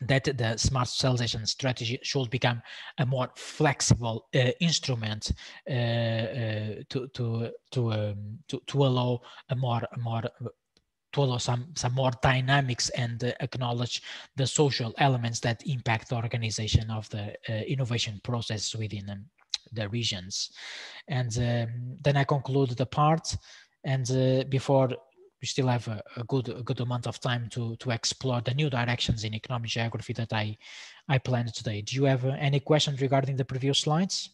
that the smart specialization strategy should become a more flexible uh, instrument uh, uh, to to to, um, to to allow a more a more to allow some some more dynamics and uh, acknowledge the social elements that impact the organization of the uh, innovation process within um, the regions. And um, then i conclude the part. And uh, before we still have a, a, good a good amount of time to to explore the new directions in economic geography that I I planned today. Do you have uh, any questions regarding the previous slides?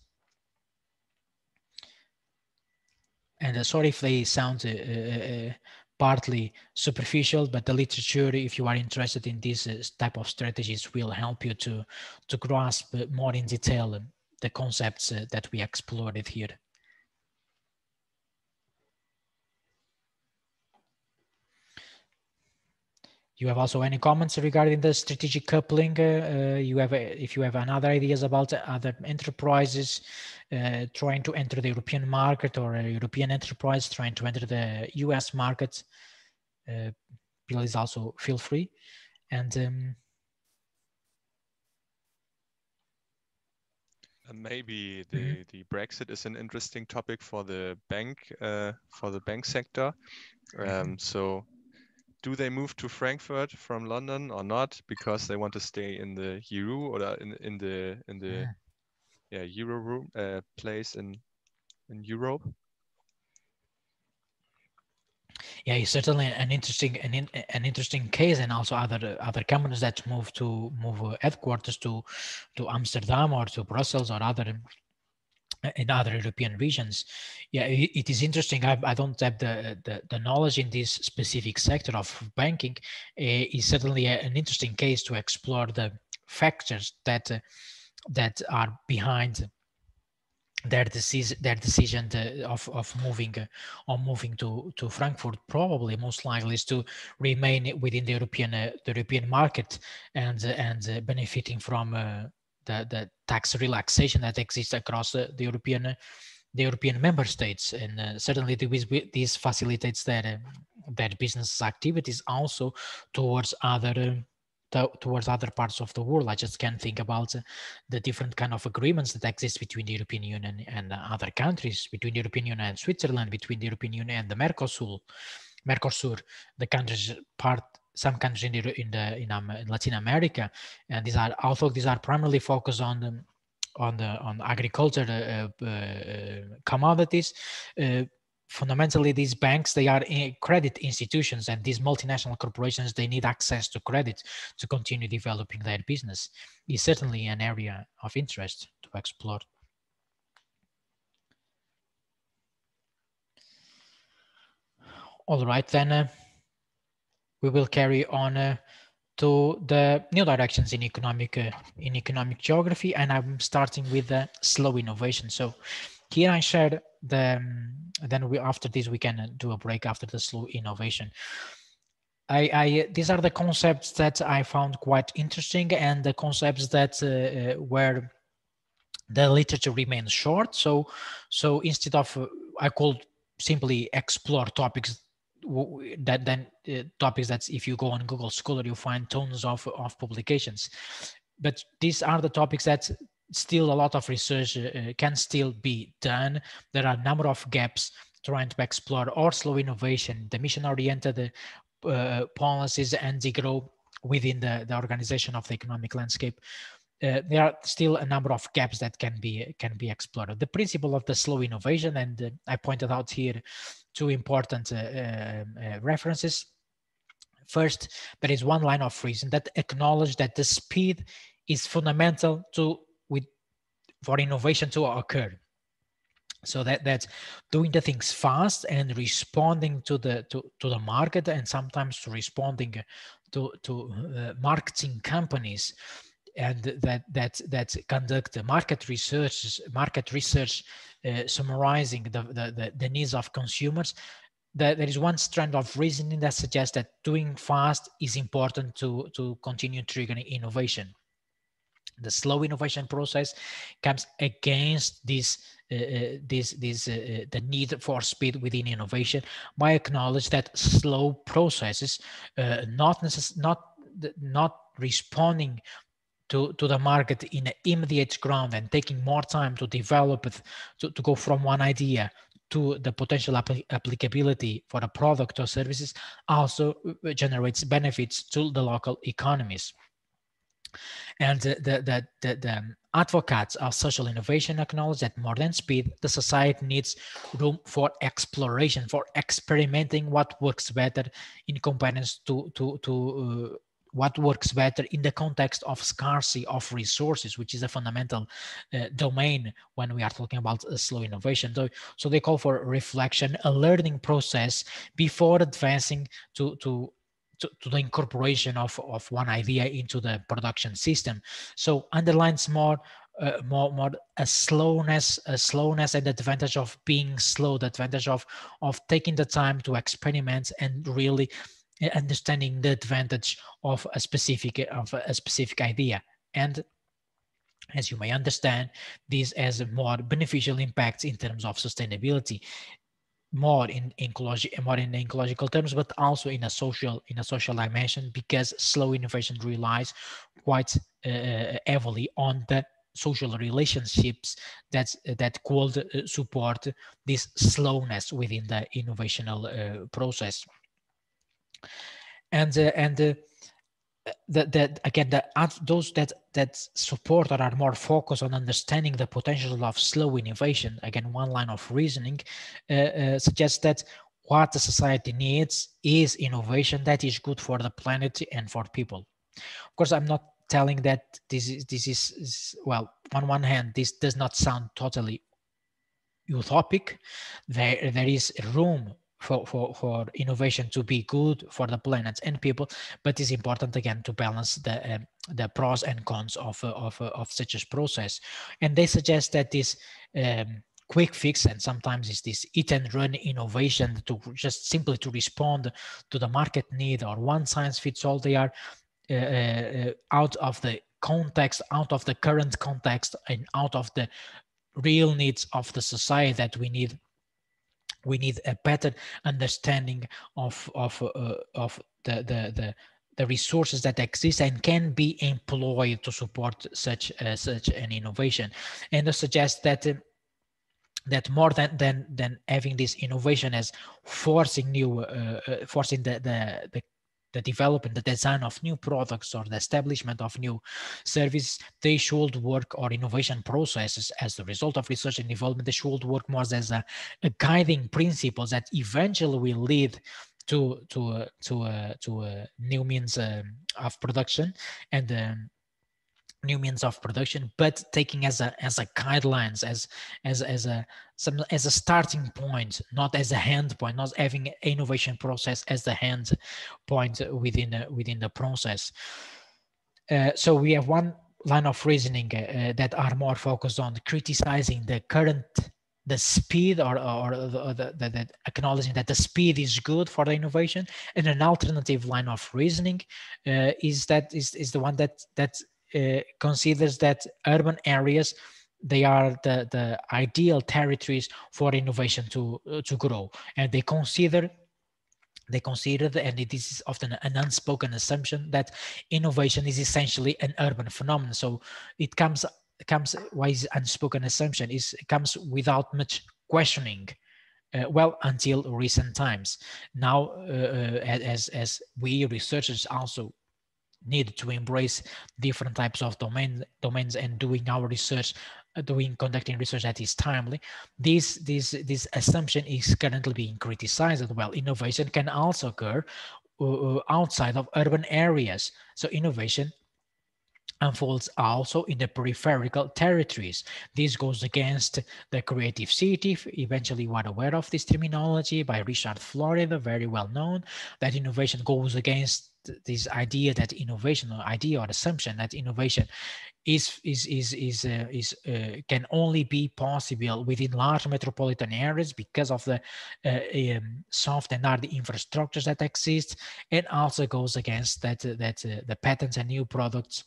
And uh, sorry if they sound uh, uh, uh partly superficial, but the literature, if you are interested in uh, type of strategies, will help you to to grasp more in detail the concepts that we explored here. You have also any comments regarding the strategic coupling? Uh, uh, you have, if you have another ideas about other enterprises uh, trying to enter the European market or a European enterprise trying to enter the US market, uh, please also feel free. And um, maybe the, mm -hmm. the Brexit is an interesting topic for the bank uh, for the bank sector. Um, mm -hmm. So do they move to Frankfurt from London or not because they want to stay in the euro or in in the in the yeah, yeah euro room uh, place in in Europe? Yeah, it's certainly an interesting an, in, an interesting case, and also other other companies that move to move headquarters to to Amsterdam or to Brussels or other in other European regions. Yeah, it, is interesting. I, I don't have the, the, the, knowledge in this specific sector of banking. Uh, it's certainly an interesting case to explore the factors that uh, that are behind their decision their decision to, of of moving uh, or moving to to Frankfurt probably most likely is to remain within the European uh, the European market and and uh, benefiting from the, the tax relaxation that exists across the, the European the European member states, and uh, certainly this, facilitates their uh, their business activities also towards other uh, towards other parts of the world. I just can't think about uh, the different kind of agreements that exist between the European Union and other countries, between the European Union and Switzerland, between the European Union and the Mercosur. Mercosur, the countries part some countries in the, in, the, in, um, in Latin America, and these are although these are primarily focused on the on the on agriculture uh, uh, uh commodities. Uh, fundamentally, these banks they are credit institutions, and these multinational corporations they need access to credit to continue developing their business. Is certainly an area of interest to explore. All right, then uh, we will carry on uh, to the new directions in economic uh, in economic geography, and I'm starting with the slow innovation. So here I shared the um, then we after this we can uh, do a break after the slow innovation. I, I, these are the concepts that I found quite interesting and the concepts that uh, were the literature remains short. So, so instead of I could simply explore topics that then uh, topics that if you go on Google Scholar, you find tons of, of publications. But these are the topics that still a lot of research uh, can still be done. There are a number of gaps trying to explore or slow innovation, the mission-oriented uh, policies and degrowth within the, the organization of the economic landscape. Uh, there are still a number of gaps that can be can be explored. The principle of the slow innovation, and uh, I pointed out here two important uh, um, uh, references. First, there is one line of reason that acknowledge that the speed is fundamental to with for innovation to occur. So that that's doing the things fast and responding to the to, to the market and sometimes to responding to to uh, marketing companies and that that that conduct market research market research uh, summarizing the, the, the the needs of consumers. That there is one strand of reasoning that suggests that doing fast is important to to continue triggering innovation. The slow innovation process comes against this uh, uh this this uh, uh, the need for speed within innovation. By acknowledge that slow processes uh, not necess- not not responding to, to the market in an immediate ground and taking more time to develop it to, to go from one idea to the potential applicability for a product or services also uh, generates benefits to the local economies. And the, the, the, the, advocates of social innovation acknowledge that more than speed, the society needs room for exploration, for experimenting what works better in comparison to, to, to uh, what works better in the context of scarcity of resources, which is a fundamental uh, domain when we are talking about uh, slow innovation. So, so they call for reflection, a learning process before advancing to, to to, the incorporation of, of one idea into the production system. So underlines more uh, more more a slowness a slowness and the advantage of being slow the advantage of of taking the time to experiment and really understanding the advantage of a specific of a specific idea. And as you may understand this has a more beneficial impacts in terms of sustainability more in ecological more in ecological terms but also in a social in a social dimension because slow innovation relies quite uh, heavily on the social relationships that that could uh, support this slowness within the innovational uh, process and uh, and uh, that that again that those that that support or are more focused on understanding the potential of slow innovation again one line of reasoning uh, uh, suggests that what the society needs is innovation that is good for the planet and for people. Of course i'm not telling that this is this is, is well on one hand this does not sound totally utopic. There there is room for, for, for innovation to be good for the planet and people, but it's important again to balance the um, the pros and cons of uh, of, uh, of such a process. And they suggest that this um, quick fix and sometimes it's this eat and run innovation to just simply to respond to the market need or one size fits all. They are uh, uh, out of the context, out of the current context, and out of the real needs of the society that we need we need a better understanding of of uh, of the, the the the resources that exist and can be employed to support such uh, such an innovation. And I suggest that uh, that more than than than having this innovation as forcing new uh, uh forcing the, the the the development, the design of new products or the establishment of new services, they should work or innovation processes. As the result of research and development, they should work more as a, a guiding principles that eventually will lead to to uh, to uh, to uh, new means um, of production. And um, new means of production but taking as a as a guidelines as as as a some as a starting point not as a hand point not having innovation process as the hand point within uh, within the process. Uh, so we have one line of reasoning uh, that are more focused on criticizing the current the speed or, or the, the, the, the, acknowledging that the speed is good for the innovation. And an alternative line of reasoning uh, is that is, is the one that that uh, considers that urban areas they are the, the ideal territories for innovation to uh, to grow. And they consider they consider and it is often an unspoken assumption that innovation is essentially an urban phenomenon. So it comes comes why is unspoken assumption? Is comes without much questioning uh, well until recent times. Now uh, uh as as we researchers also need to embrace different types of domain, domains and doing our research uh, doing conducting research that is timely this this this assumption is currently being criticized as well innovation can also occur uh, uh, outside of urban areas so innovation unfolds also in the peripheral territories. This goes against the creative city. Eventually, we're aware of this terminology by Richard Florida, very well known, that innovation goes against this idea that innovation or idea or assumption that innovation is is is is uh, is uh, can only be possible within large metropolitan areas because of the uh, um, soft and hard infrastructures that exist and also goes against that that uh, the patents and new products.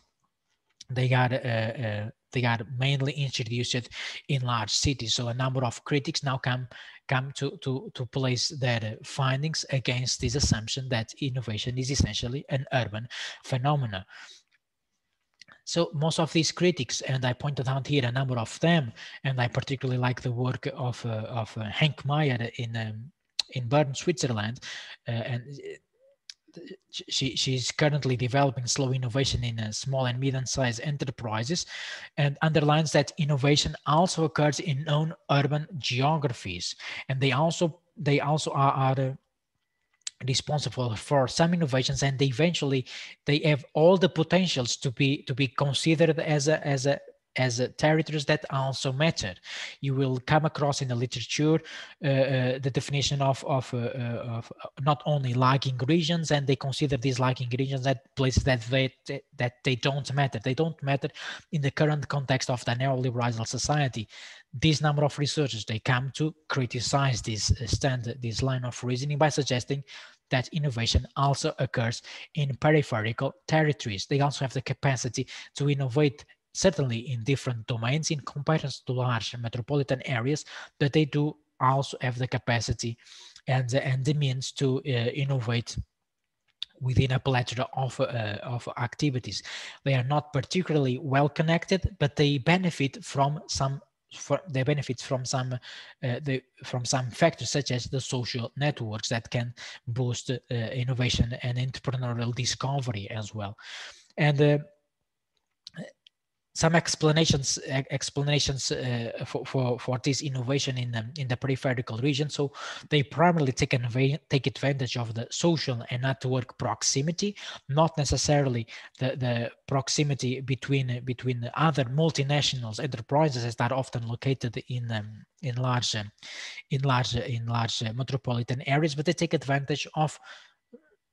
They are uh, uh, they are mainly introduced in large cities. So a number of critics now come come to to to place their findings against this assumption that innovation is essentially an urban phenomenon so most of these critics, and I pointed out here a number of them, and I particularly like the work of uh, of uh, Heike Mayer in um, in Bern, Switzerland, uh, and uh, she she's currently developing slow innovation in uh, small and medium-sized enterprises, and underlines that innovation also occurs in known urban geographies, and they also they also are, are responsible for some innovations and they eventually they have all the potentials to be to be considered as a as a as a territories that also matter. You will come across in the literature uh, uh, the definition of of, uh, uh of, not only lagging regions, and they consider these lagging regions at places that they that they don't matter. They don't matter in the current context of the neoliberal society. This number of researchers they come to criticize this uh, stand this line of reasoning by suggesting that innovation also occurs in peripheral territories. They also have the capacity to innovate certainly in different domains in comparison to large metropolitan areas, but they do also have the capacity and the, and the means to uh, innovate within a plethora of, uh, of activities. They are not particularly well connected, but they benefit from some for they benefit from some uh, the, from some factors such as the social networks that can boost uh, innovation and entrepreneurial discovery as well and uh, some explanations explanations uh, for, for for this innovation in the in the peripheral region. So they primarily take take advantage of the social and network proximity, not necessarily the the proximity between between other multinationals enterprises that are often located in um, in large in large in large metropolitan areas, but they take advantage of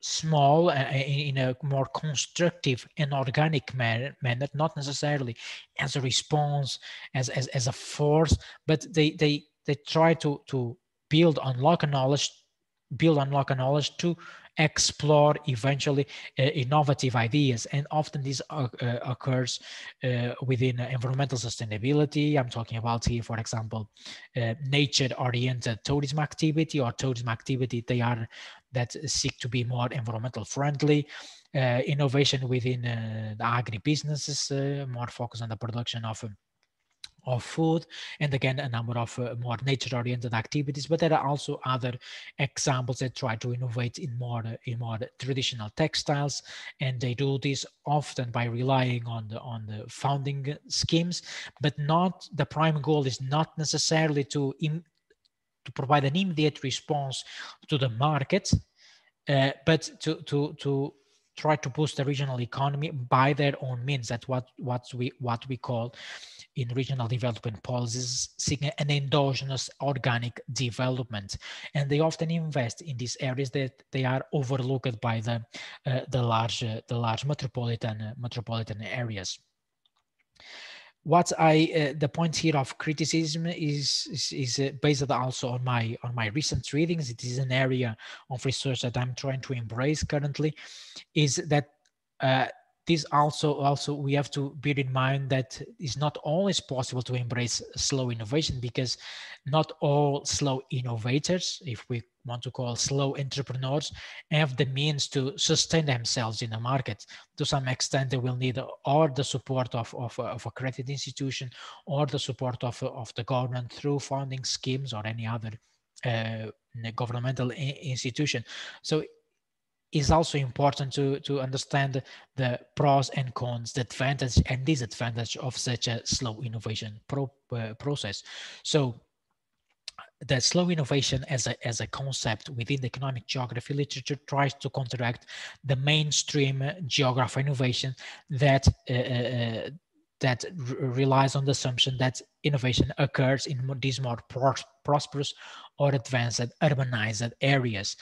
small uh, in a more constructive and organic manner, manner, not necessarily as a response, as, as, as a force, but they, they, they try to, to build on local knowledge, build on local knowledge to explore eventually uh, innovative ideas. And often this uh, uh, occurs uh, within environmental sustainability. I'm talking about here for example uh, nature oriented tourism activity or tourism activity. They are that seek to be more environmental friendly uh, innovation within the agribusinesses more focus on the production of um, of food and again a number of uh, more nature oriented activities. But there are also other examples that try to innovate in more uh, in more traditional textiles and they do this often by relying on the on the founding schemes. But not the prime goal is not necessarily to to provide an immediate response to the market uh, but to to to try to boost the regional economy by their own means. That's what what we what we call in regional development policies seeking an endogenous organic development. And they often invest in these areas that they are overlooked by the uh, the large uh, the large metropolitan uh, metropolitan areas what I uh, the point here of criticism is is, is uh, based also on my on my recent readings. It is an area of research that I'm trying to embrace currently. Is that uh, this also also we have to bear in mind that it's not always possible to embrace slow innovation because not all slow innovators if we want to call slow entrepreneurs have the means to sustain themselves in the market to some extent they will need or the support of, of, of a credit institution or the support of, of the government through funding schemes or any other uh, governmental institution so it's also important to, to understand the pros and cons, the advantage and disadvantage of such a slow innovation pro, uh, process. So the slow innovation as a, as a concept within the economic geography literature tries to counteract the mainstream geography innovation that uh, uh, that relies on the assumption that innovation occurs in these more prosperous or advanced urbanized areas.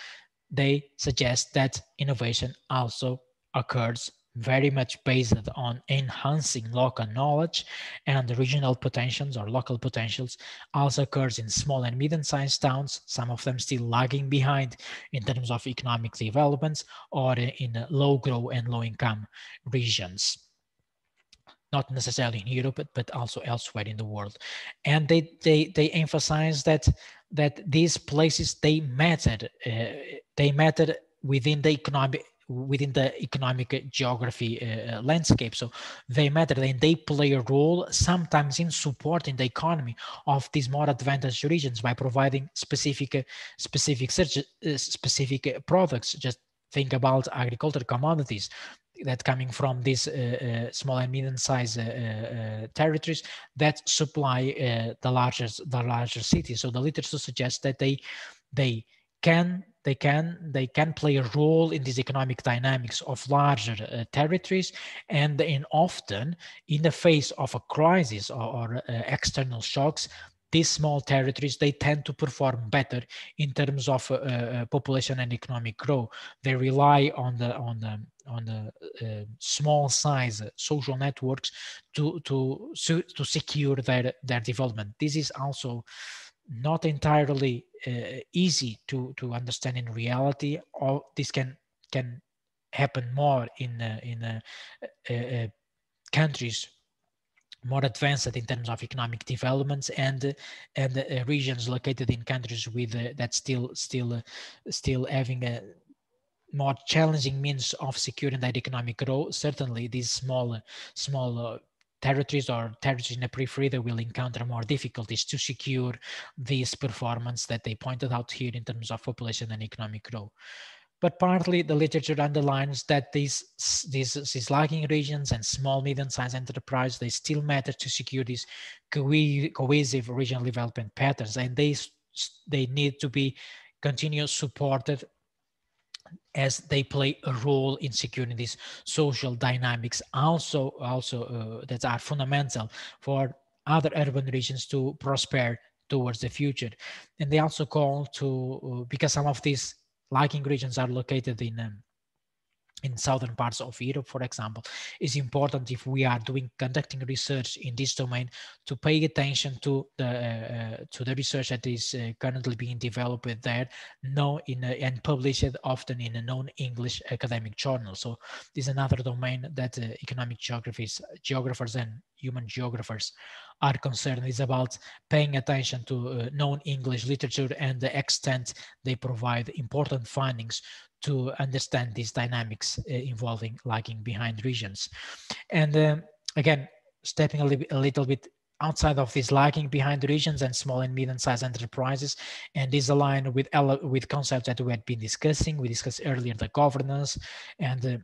They suggest that innovation also occurs very much based on enhancing local knowledge and regional potentials or local potentials also occurs in small and medium-sized towns, some of them still lagging behind in terms of economic developments or in low growth and low income regions not necessarily in Europe, but also elsewhere in the world. And they they they emphasize that that these places they matter uh, they matter within the economic within the economic geography uh, uh, landscape. So they matter and they play a role sometimes in supporting the economy of these more advantaged regions by providing specific, uh, specific, uh, specific products. Just think about agricultural commodities that coming from these uh, uh, small and medium-sized uh, territories that supply the largest the larger cities. So the literature suggests that they they can they can they can play a role in these economic dynamics of larger uh, territories. And in often in the face of a crisis or, or uh, external shocks these small territories they tend to perform better in terms of uh, uh population and economic growth. They rely on the on the on the uh, small size social networks to to to secure their their development. This is also not entirely uh, easy to to understand in reality. Or this can can happen more in uh, in uh, uh, uh countries more advanced in terms of economic developments and and regions located in countries with that still still still having a more challenging means of securing that economic growth. Certainly these small small territories or territories in the periphery that will encounter more difficulties to secure this performance that they pointed out here in terms of population and economic growth. But partly the literature underlines that these, these, these lagging regions and small, medium-sized enterprise, they still matter to secure these cohesive regional development patterns and they, they need to be continuous supported as they play a role in securing these social dynamics. Also also uh, that are fundamental for other urban regions to prosper towards the future. And they also call to uh, because some of these lagging regions are located in um, in southern parts of Europe, for example, is important if we are doing conducting research in this domain to pay attention to the uh, to the research that is uh, currently being developed there, know in a, and published often in a non-English academic journal. So this is another domain that uh, economic geographers, geographers and human geographers are concerned is about paying attention to uh, known English literature and the extent they provide important findings to understand these dynamics uh, involving lagging behind regions. And um, again, stepping a, li a little bit outside of these lagging behind regions and small and medium-sized enterprises, and this aligned with with concepts that we had been discussing. We discussed earlier the governance and uh,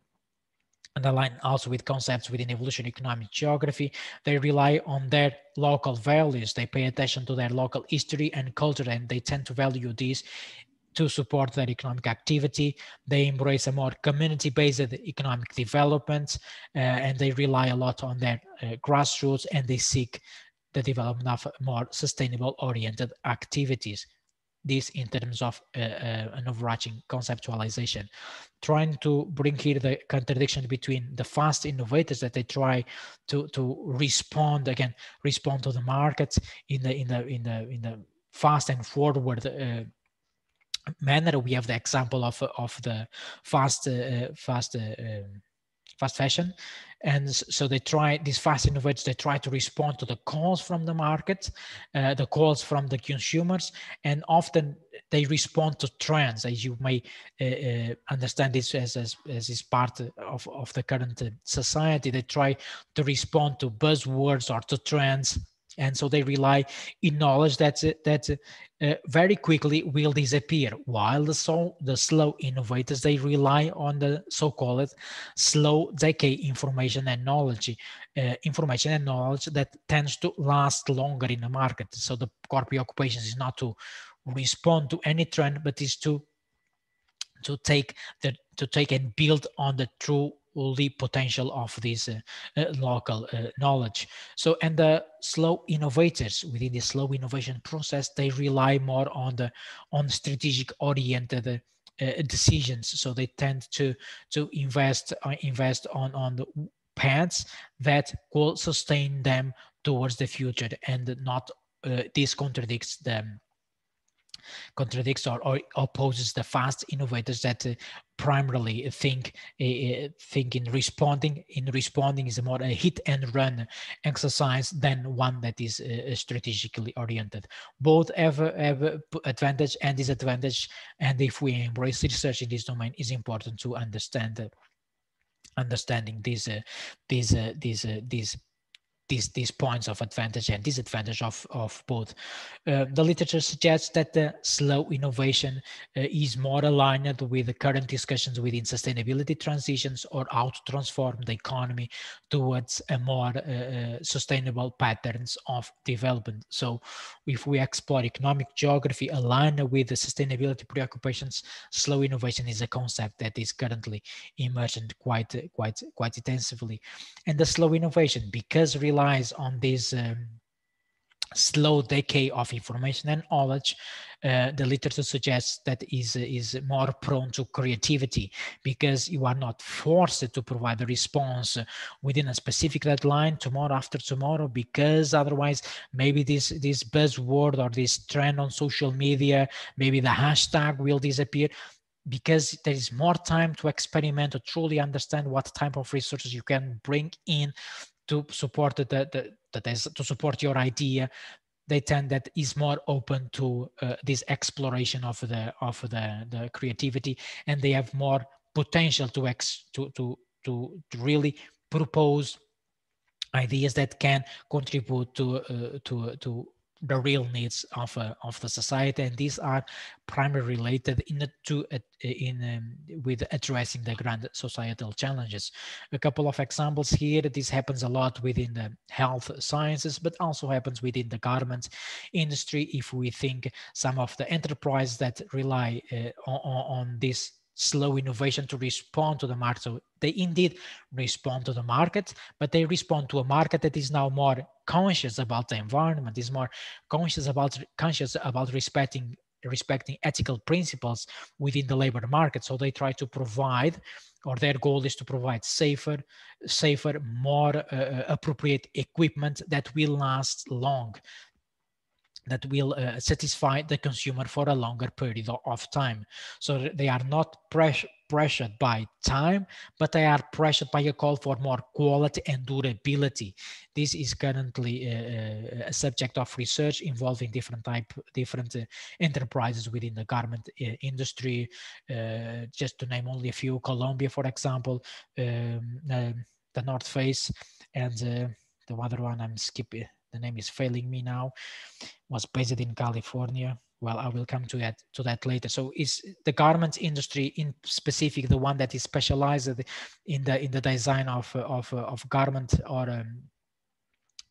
and align also with concepts within evolution economic geography. They rely on their local values. They pay attention to their local history and culture, and they tend to value these to support their economic activity. They embrace a more community-based economic development, uh, and they rely a lot on their uh, grassroots, and they seek the development of more sustainable oriented activities. This in terms of uh, uh, an overarching conceptualization, trying to bring here the contradiction between the fast innovators that they try to to respond again, respond to the market in the in the in the in the fast and forward uh, manner. We have the example of of the fast uh, fast uh, um, fast fashion, and so they try these fast innovators. They try to respond to the calls from the market, uh, the calls from the consumers, and often they respond to trends. As you may uh, uh, understand this as, as as is part of of the current society, they try to respond to buzzwords or to trends and so they rely in knowledge that that uh, very quickly will disappear. While the so the slow innovators they rely on the so-called slow decay information and knowledge uh, information and knowledge that tends to last longer in the market. So the core preoccupation is not to respond to any trend but is to to take the to take and build on the true the potential of this uh, uh, local uh, knowledge. So, and the slow innovators within the slow innovation process, they rely more on the on strategic oriented decisions. So they tend to to invest invest on on the paths that will sustain them towards the future and not uh, this contradicts them contradicts or, or, opposes the fast innovators that uh, primarily think uh, think in responding in responding is more a hit and run exercise than one that is uh, strategically oriented. Both have, have advantage and disadvantage and if we embrace research in this domain is important to understand understanding these uh, these uh, these uh, these these these points of advantage and disadvantage of of both. Uh, the literature suggests that the slow innovation uh, is more aligned with the current discussions within sustainability transitions or how to transform the economy towards a more uh, uh sustainable patterns of development. So, if we explore economic geography aligned with the sustainability preoccupations, slow innovation is a concept that is currently emerging quite quite quite intensively, and the slow innovation because really relies on this um, slow decay of information and knowledge, uh, the literature suggests that is is more prone to creativity because you are not forced to provide a response within a specific deadline tomorrow after tomorrow because otherwise maybe this this buzzword or this trend on social media maybe the hashtag will disappear because there is more time to experiment to truly understand what type of resources you can bring in to support the, the, is to support your idea they tend that is more open to uh, this exploration of the of the the creativity and they have more potential to ex to to to, to really propose ideas that can contribute to uh, to to the real needs of uh, of the society and these are primarily related in the, to uh, in um, with addressing the grand societal challenges. A couple of examples here this happens a lot within the health sciences but also happens within the garment industry. If we think some of the enterprises that rely uh, on, on this slow innovation to respond to the market. So they indeed respond to the market, but they respond to a market that is now more conscious about the environment, is more conscious about conscious about respecting respecting ethical principles within the labor market. So they try to provide, or their goal is to provide safer, safer, more uh, uh appropriate equipment that will last long that will uh, satisfy the consumer for a longer period of time. So they are not press pressured by time, but they are pressured by a call for more quality and durability. This is currently a, a subject of research involving different type, different uh, enterprises within the garment uh, industry. Uh, just to name only a few, Columbia, for example, um, um the North Face, and uh, the other one I'm skipping the name is failing me now, was based in California. Well, I will come to that to that later. So is the garment industry in specific the one that is specialized in the in the design of of of garment or um,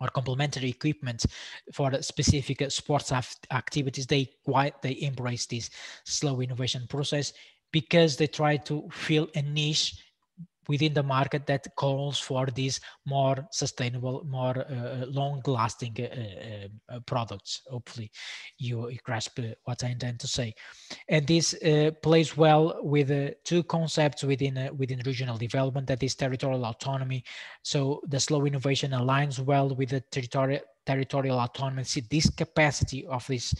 or complementary equipment for specific sports activities they quite they embrace this slow innovation process because they try to fill a niche within the market that calls for these more sustainable, more uh, uh long-lasting uh, uh, uh, products. Hopefully, you, you, grasp what I intend to say, and this plays well with two concepts within within regional development. That is territorial autonomy. So the slow innovation aligns well with the territorial territorial autonomy. See this capacity of these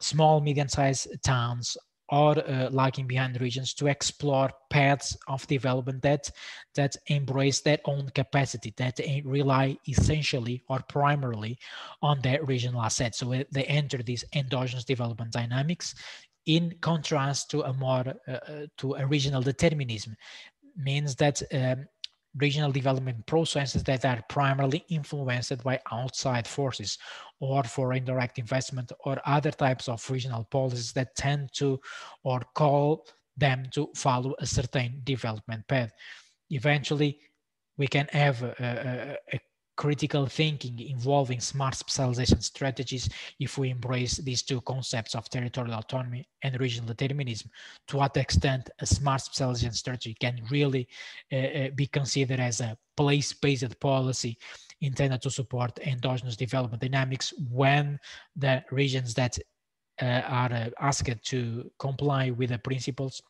small, medium-sized towns or uh, lagging behind regions to explore paths of development that that embrace their own capacity that rely essentially or primarily on their regional assets so uh, they enter these endogenous development dynamics in contrast to a more uh, uh to a regional determinism. Means that um, regional development processes that are primarily influenced by outside forces or for indirect investment or other types of regional policies that tend to or call them to follow a certain development path. Eventually, we can have a, a, a critical thinking involving smart specialization strategies if we embrace these two concepts of territorial autonomy and regional determinism to what extent a smart specialization strategy can really uh, uh, be considered as a place-based policy intended to support endogenous development dynamics when the regions that uh, are uh, asked to comply with the principles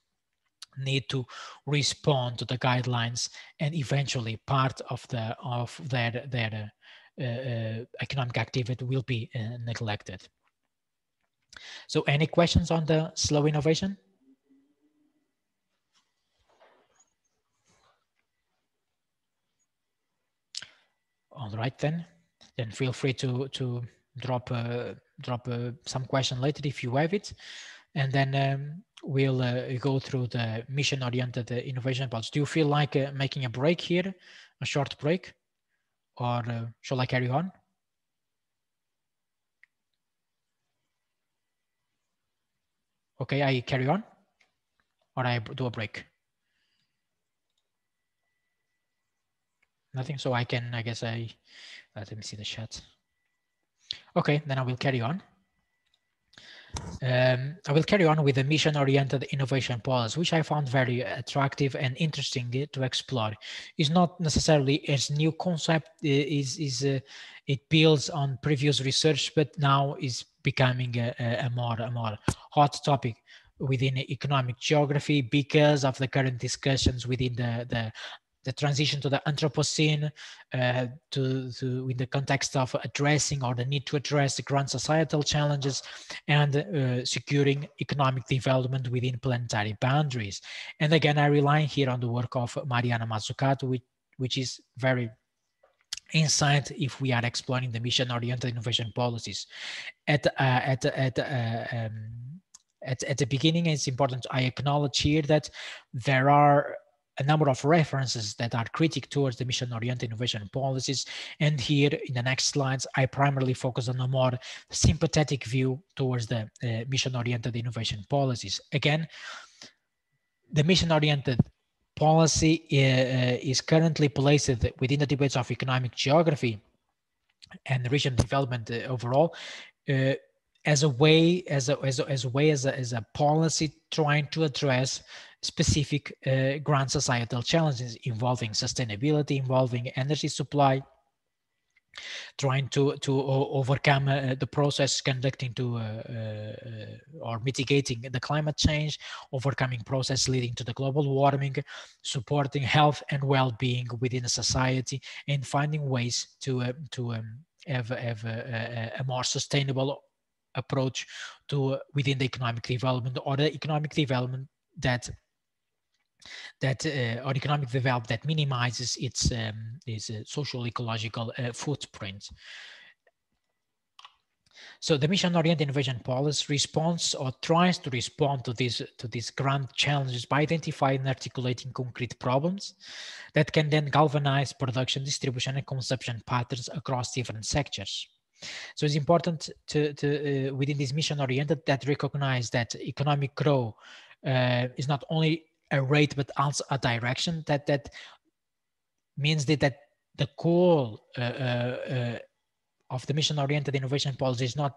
need to respond to the guidelines and eventually part of the of their their uh, uh, economic activity will be uh, neglected. So any questions on the slow innovation? All right then, then feel free to to drop uh, drop uh, some question later if you have it, and then um, we'll uh, go through the mission-oriented uh, innovation parts. Do you feel like uh, making a break here, a short break, or uh, shall I carry on? Okay, I carry on, or I do a break. Nothing, so I can, I guess I, let me see the chat. Okay, then I will carry on. Um, I will carry on with the mission-oriented innovation policy, which I found very attractive and interesting to explore. It's not necessarily a new concept. is is uh, it builds on previous research, but now is becoming a, a more a more hot topic within economic geography because of the current discussions within the, the the transition to the Anthropocene, uh, to, to in the context of addressing or the need to address the grand societal challenges and uh, securing economic development within planetary boundaries. And again, I rely here on the work of Mariana Mazzucato, which, which is very insight if we are exploring the mission-oriented innovation policies. At, uh, at, at, uh, um, at, at the beginning, it's important I acknowledge here that there are a number of references that are critic towards the mission-oriented innovation policies. And here in the next slides, I primarily focus on a more sympathetic view towards the uh, mission-oriented innovation policies. Again, the mission-oriented policy uh, is currently placed within the debates of economic geography and regional development uh, overall uh, as a way as a, as a, as a way as a, as a policy trying to address specific uh, grand societal challenges involving sustainability, involving energy supply, trying to to overcome uh, the process conducting to uh, uh, or mitigating the climate change overcoming process leading to the global warming supporting health and well-being within a society and finding ways to uh, to um, have, have a, a, more sustainable approach to uh, within the economic development or the economic development that that uh, or economic development that minimizes its um, its uh, social ecological uh, footprint. So the mission-oriented innovation policy responds or tries to respond to these to these grand challenges by identifying and articulating concrete problems that can then galvanize production, distribution, and consumption patterns across different sectors. So it's important to, to uh, within this mission-oriented that recognize that economic growth uh, is not only a rate but also a direction that that means that, that the goal uh, uh, uh, of the mission oriented innovation policy is not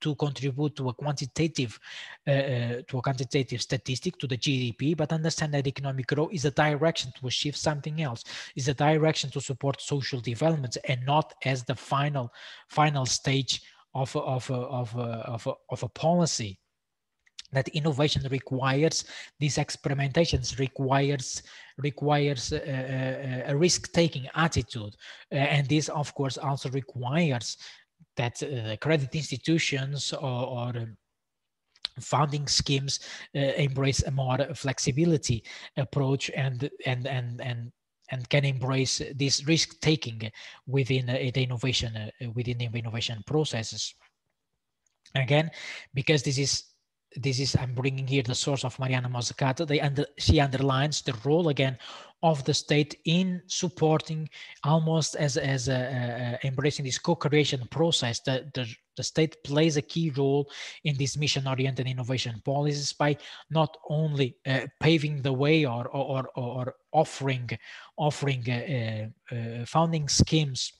to contribute to a quantitative uh, uh, to a quantitative statistic to the GDP, but understand that economic growth is a direction to achieve something else, is a direction to support social development, and not as the final final stage of of of of, of, of a policy that innovation requires these experimentations requires requires a, a risk-taking attitude. Uh, and this of course also requires that uh, credit institutions or, or um, funding schemes uh, embrace a more flexibility approach and and and and and can embrace this risk taking within uh, the innovation uh, within the innovation processes. Again because this is this is I'm bringing here the source of Mariana Mazzucato. They under, she underlines the role again of the state in supporting almost as as a, a, embracing this co-creation process. The, the the state plays a key role in this mission-oriented innovation policies by not only uh, paving the way or or, or, offering offering uh, uh, funding schemes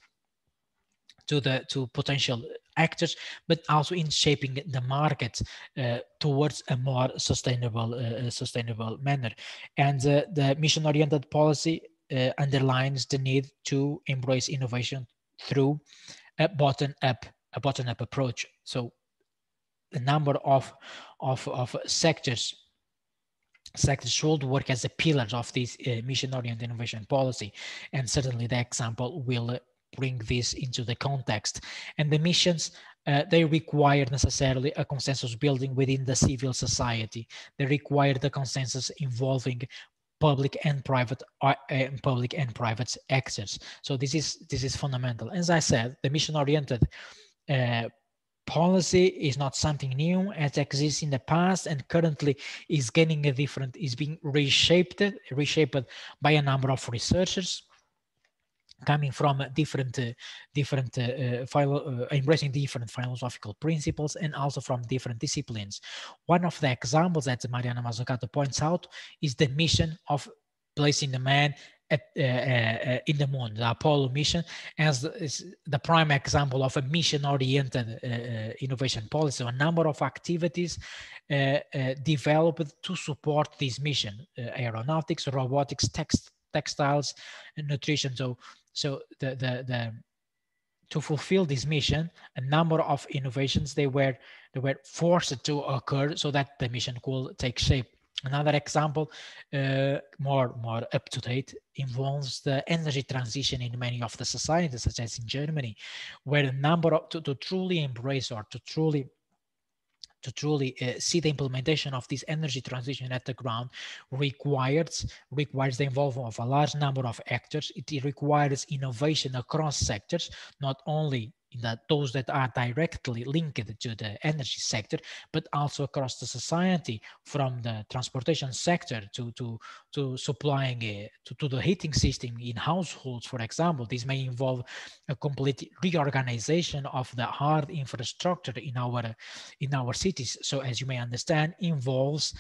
to the to potential actors, but also in shaping the market uh, towards a more sustainable uh, sustainable manner. And uh, the mission-oriented policy uh, underlines the need to embrace innovation through a bottom-up a bottom-up approach. So the number of of, of sectors sectors should work as the pillars of this uh, mission-oriented innovation policy. And certainly the example will bring this into the context. And the missions, uh, they require necessarily a consensus building within the civil society. They require the consensus involving public and private uh, public and private actors. So this is this is fundamental. As I said, the mission-oriented uh, policy is not something new it exists in the past and currently is gaining a different is being reshaped reshaped by a number of researchers coming from different uh, different uh, philo, uh, embracing different philosophical principles and also from different disciplines one of the examples that mariana mazzucato points out is the mission of placing the man at, uh, uh, in the moon, the Apollo mission, as the, prime example of a mission-oriented uh, innovation policy. A number of activities developed to support this mission: aeronautics, robotics, text, textiles, nutrition. So, so the the the to fulfill this mission, a number of innovations they were they were forced to occur so that the mission could take shape. Another example, uh, more more up to date, involves the energy transition in many of the societies, such as in Germany, where a number of to, to truly embrace or to truly to truly uh, see the implementation of this energy transition at the ground requires requires the involvement of a large number of actors. It requires innovation across sectors, not only that those that are directly linked to the energy sector, but also across the society, from the transportation sector to to to supplying a, to, to the heating system in households, for example. This may involve a complete reorganization of the hard infrastructure in our in our cities. So, as you may understand, involves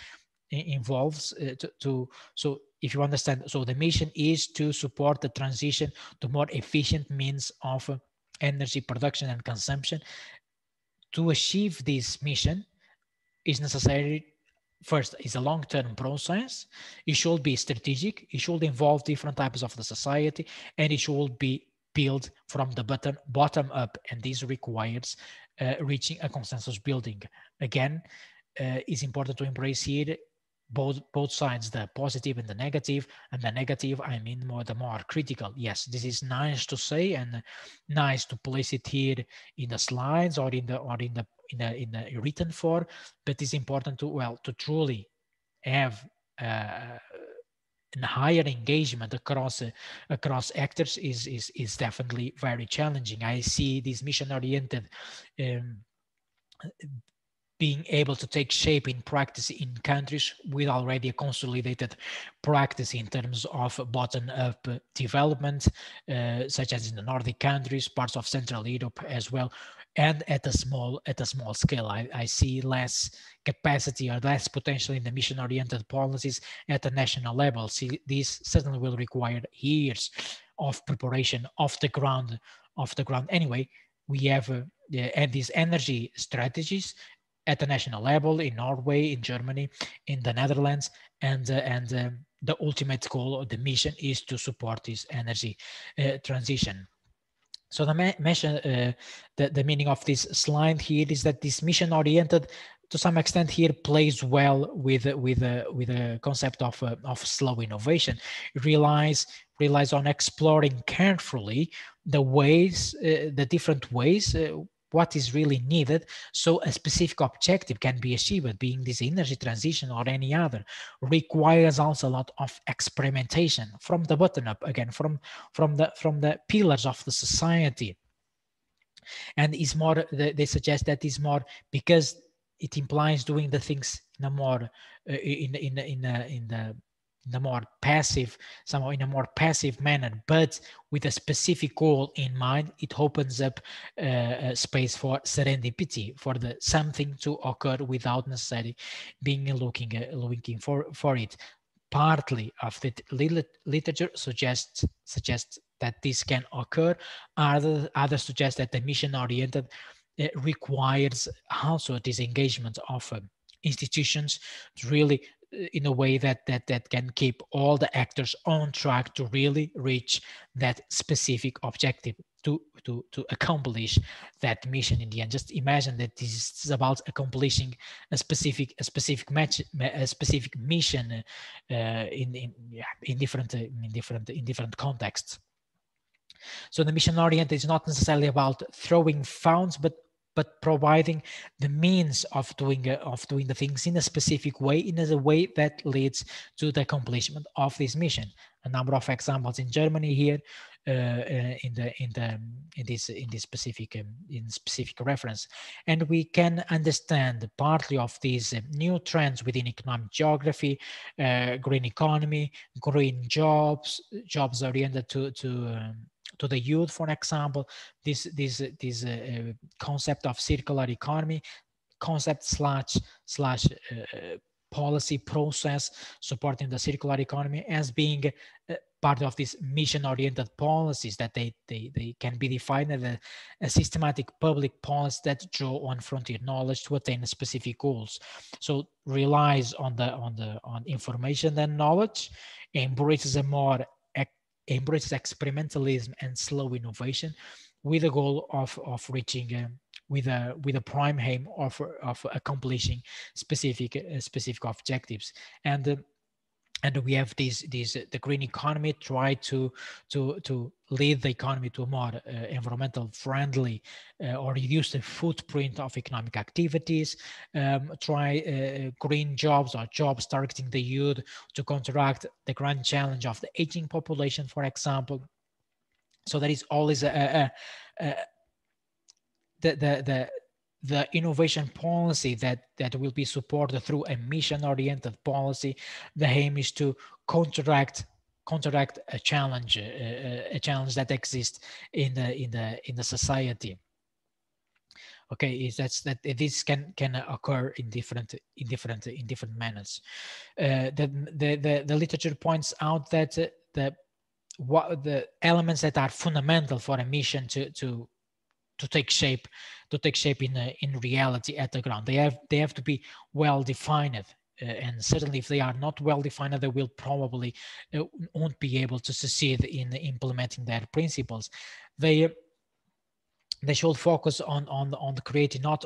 involves uh, to, to so if you understand so the mission is to support the transition to more efficient means of energy production and consumption. To achieve this mission is necessary. First is a long-term process. It should be strategic. It should involve different types of the society and it should be built from the bottom bottom up and this requires uh, reaching a consensus building. Again uh, it's important to embrace here both both sides the positive and the negative and the negative i mean more the more critical. Yes this is nice to say and nice to place it here in the slides or in the or in the in the in the written form but it's important to well to truly have uh, a higher engagement across uh, across actors is is is definitely very challenging. I see this mission oriented um, being able to take shape in practice in countries with already a consolidated practice in terms of bottom-up development, uh, such as in the Nordic countries, parts of Central Europe as well, and at a small at a small scale. I, I see less capacity or less potential in the mission-oriented policies at the national level. See, this certainly will require years of preparation off the ground. Off the ground, anyway, we have uh, and these energy strategies at the national level in Norway, in Germany, in the Netherlands, and uh, and um, the ultimate goal of the mission is to support this energy uh, transition. So the mission, uh, the, the meaning of this slide here is that this mission oriented to some extent here plays well with with uh, with the concept of uh, of slow innovation. It relies relies on exploring carefully the ways, uh, the different ways uh, what is really needed. So a specific objective can be achieved being this energy transition or any other. Requires also a lot of experimentation from the bottom up again from from the from the pillars of the society. And is more they suggest that is more because it implies doing the things in a more uh, in in in uh, in the in a more passive, somehow in a more passive manner, but with a specific goal in mind, it opens up uh, space for serendipity, for the something to occur without necessarily being looking uh, looking for for it. Partly of the literature suggests suggests that this can occur. Other others suggest that the mission oriented uh, requires also this engagement of uh, institutions to really in a way that that that can keep all the actors on track to really reach that specific objective to to to accomplish that mission in the end. Just imagine that this is about accomplishing a specific a specific match a specific mission uh, in in yeah, in different in different in different contexts. So the mission oriented is not necessarily about throwing funds but but providing the means of doing uh, of doing the things in a specific way in a way that leads to the accomplishment of this mission. A number of examples in germany here uh, uh in the in the in this in this specific um, in specific reference. And we can understand partly of these uh, new trends within economic geography uh, green economy green jobs jobs oriented to to um, to the youth, for example, this this this uh, concept of circular economy, concept slash slash uh, policy process supporting the circular economy as being uh, part of these mission-oriented policies that they, they, they can be defined as a, a, systematic public policy that draw on frontier knowledge to attain specific goals. So relies on the on the on information and knowledge, embraces a more embraces experimentalism and slow innovation with the goal of, of reaching um, with a with a prime aim of, of accomplishing specific uh, specific objectives. And uh, and we have these these the green economy try to to to lead the economy to a more uh, environmental friendly uh, or reduce the footprint of economic activities um, try uh, green jobs or jobs targeting the youth to counteract the grand challenge of the aging population for example. So that is always a, a, a the, the the the innovation policy that, that will be supported through a mission-oriented policy. The aim is to counteract counteract a challenge, a, a challenge that exists in the in the in the society. Okay, is that's that this can can occur in different in different in different manners. Uh, the, the the the literature points out that uh, the what the elements that are fundamental for a mission to to to take shape to take shape in uh, in reality at the ground. They have they have to be well defined uh, and certainly if they are not well defined they will probably uh, won't be able to succeed in implementing their principles. They they should focus on on on creating not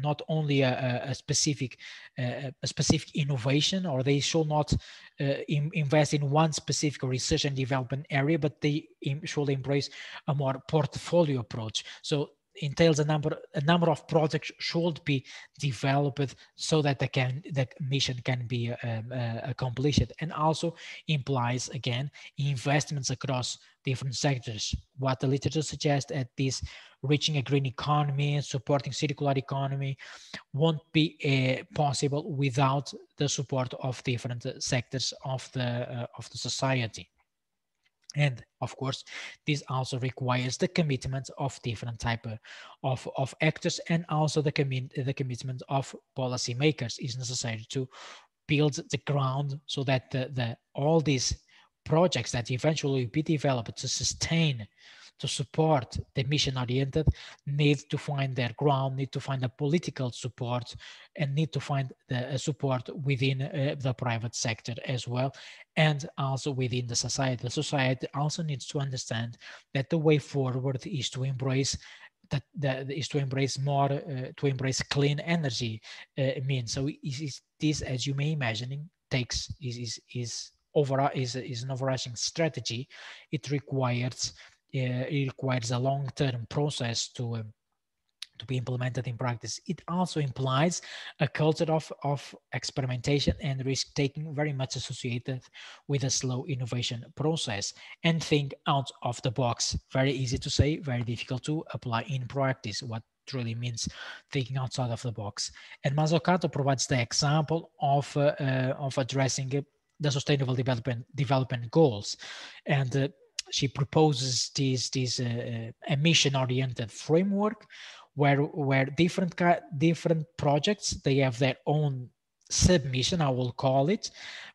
not only a, a specific a specific innovation or they should not uh, in, invest in one specific research and development area but they should embrace a more portfolio approach. So entails a number a number of projects should be developed so that the can the mission can be um, uh, accomplished. And also implies again investments across different sectors. What the literature suggests at this reaching a green economy supporting circular economy won't be uh, possible without the support of different sectors of the uh, of the society. And of course this also requires the commitment of different type of, of actors and also the, commi the commitment of policymakers. Is necessary to build the ground so that the, the all these projects that eventually will be developed to sustain to support the mission oriented need to find their ground, need to find the political support, and need to find the uh, support within uh, the private sector as well, and also within the society. The society also needs to understand that the way forward is to embrace that, that is to embrace more uh, to embrace clean energy uh, means so is, is this as you may imagine takes is is is over is is an overarching strategy it requires uh, it requires a long-term process to um, to be implemented in practice. It also implies a culture of, of experimentation and risk taking very much associated with a slow innovation process and think out of the box. Very easy to say, very difficult to apply in practice. What truly means thinking outside of the box. And Mazzucato provides the example of, uh, uh, of addressing the sustainable development development goals. And uh, she proposes this this uh, emission oriented framework where where different different projects they have their own submission i will call it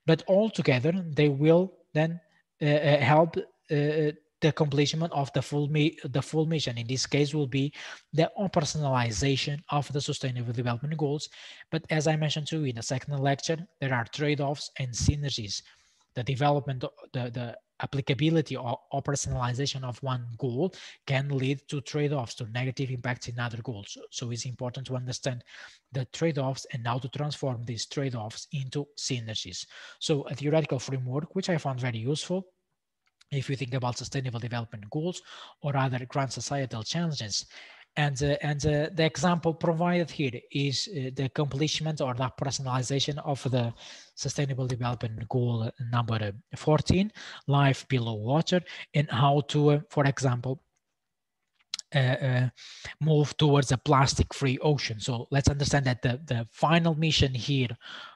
but all together they will then uh, uh help uh, the completion of the full the full mission. In this case, will be the operationalization of the Sustainable Development Goals. But as I mentioned too in the second lecture, there are trade-offs and synergies. The development, the the applicability or operationalization of one goal can lead to trade-offs, to negative impacts in other goals. So it's important to understand the trade-offs and how to transform these trade-offs into synergies. So a theoretical framework, which I found very useful, if you think about sustainable development goals or other grand societal challenges. And, uh, and uh, the example provided here is uh, the accomplishment or the personalization of the sustainable development goal number 14, life below water, and how to, uh, for example, uh, uh, move towards a plastic-free ocean. So let's understand that the, the final mission here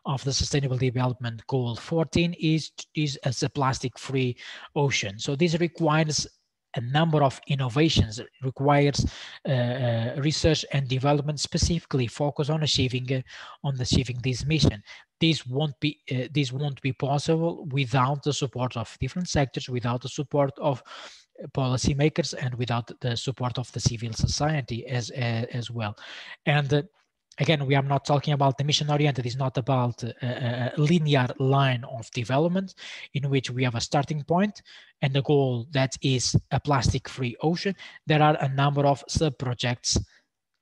of the Sustainable Development Goal 14 is, is as a plastic-free ocean. So this requires a number of innovations requires uh, uh, research and development specifically focus on achieving uh, on achieving this mission this won't be uh, this won't be possible without the support of different sectors without the support of policymakers and without the support of the civil society as as well. And uh, again we are not talking about the mission oriented it's not about a, a, linear line of development in which we have a starting point and a goal that is a plastic free ocean. There are a number of sub projects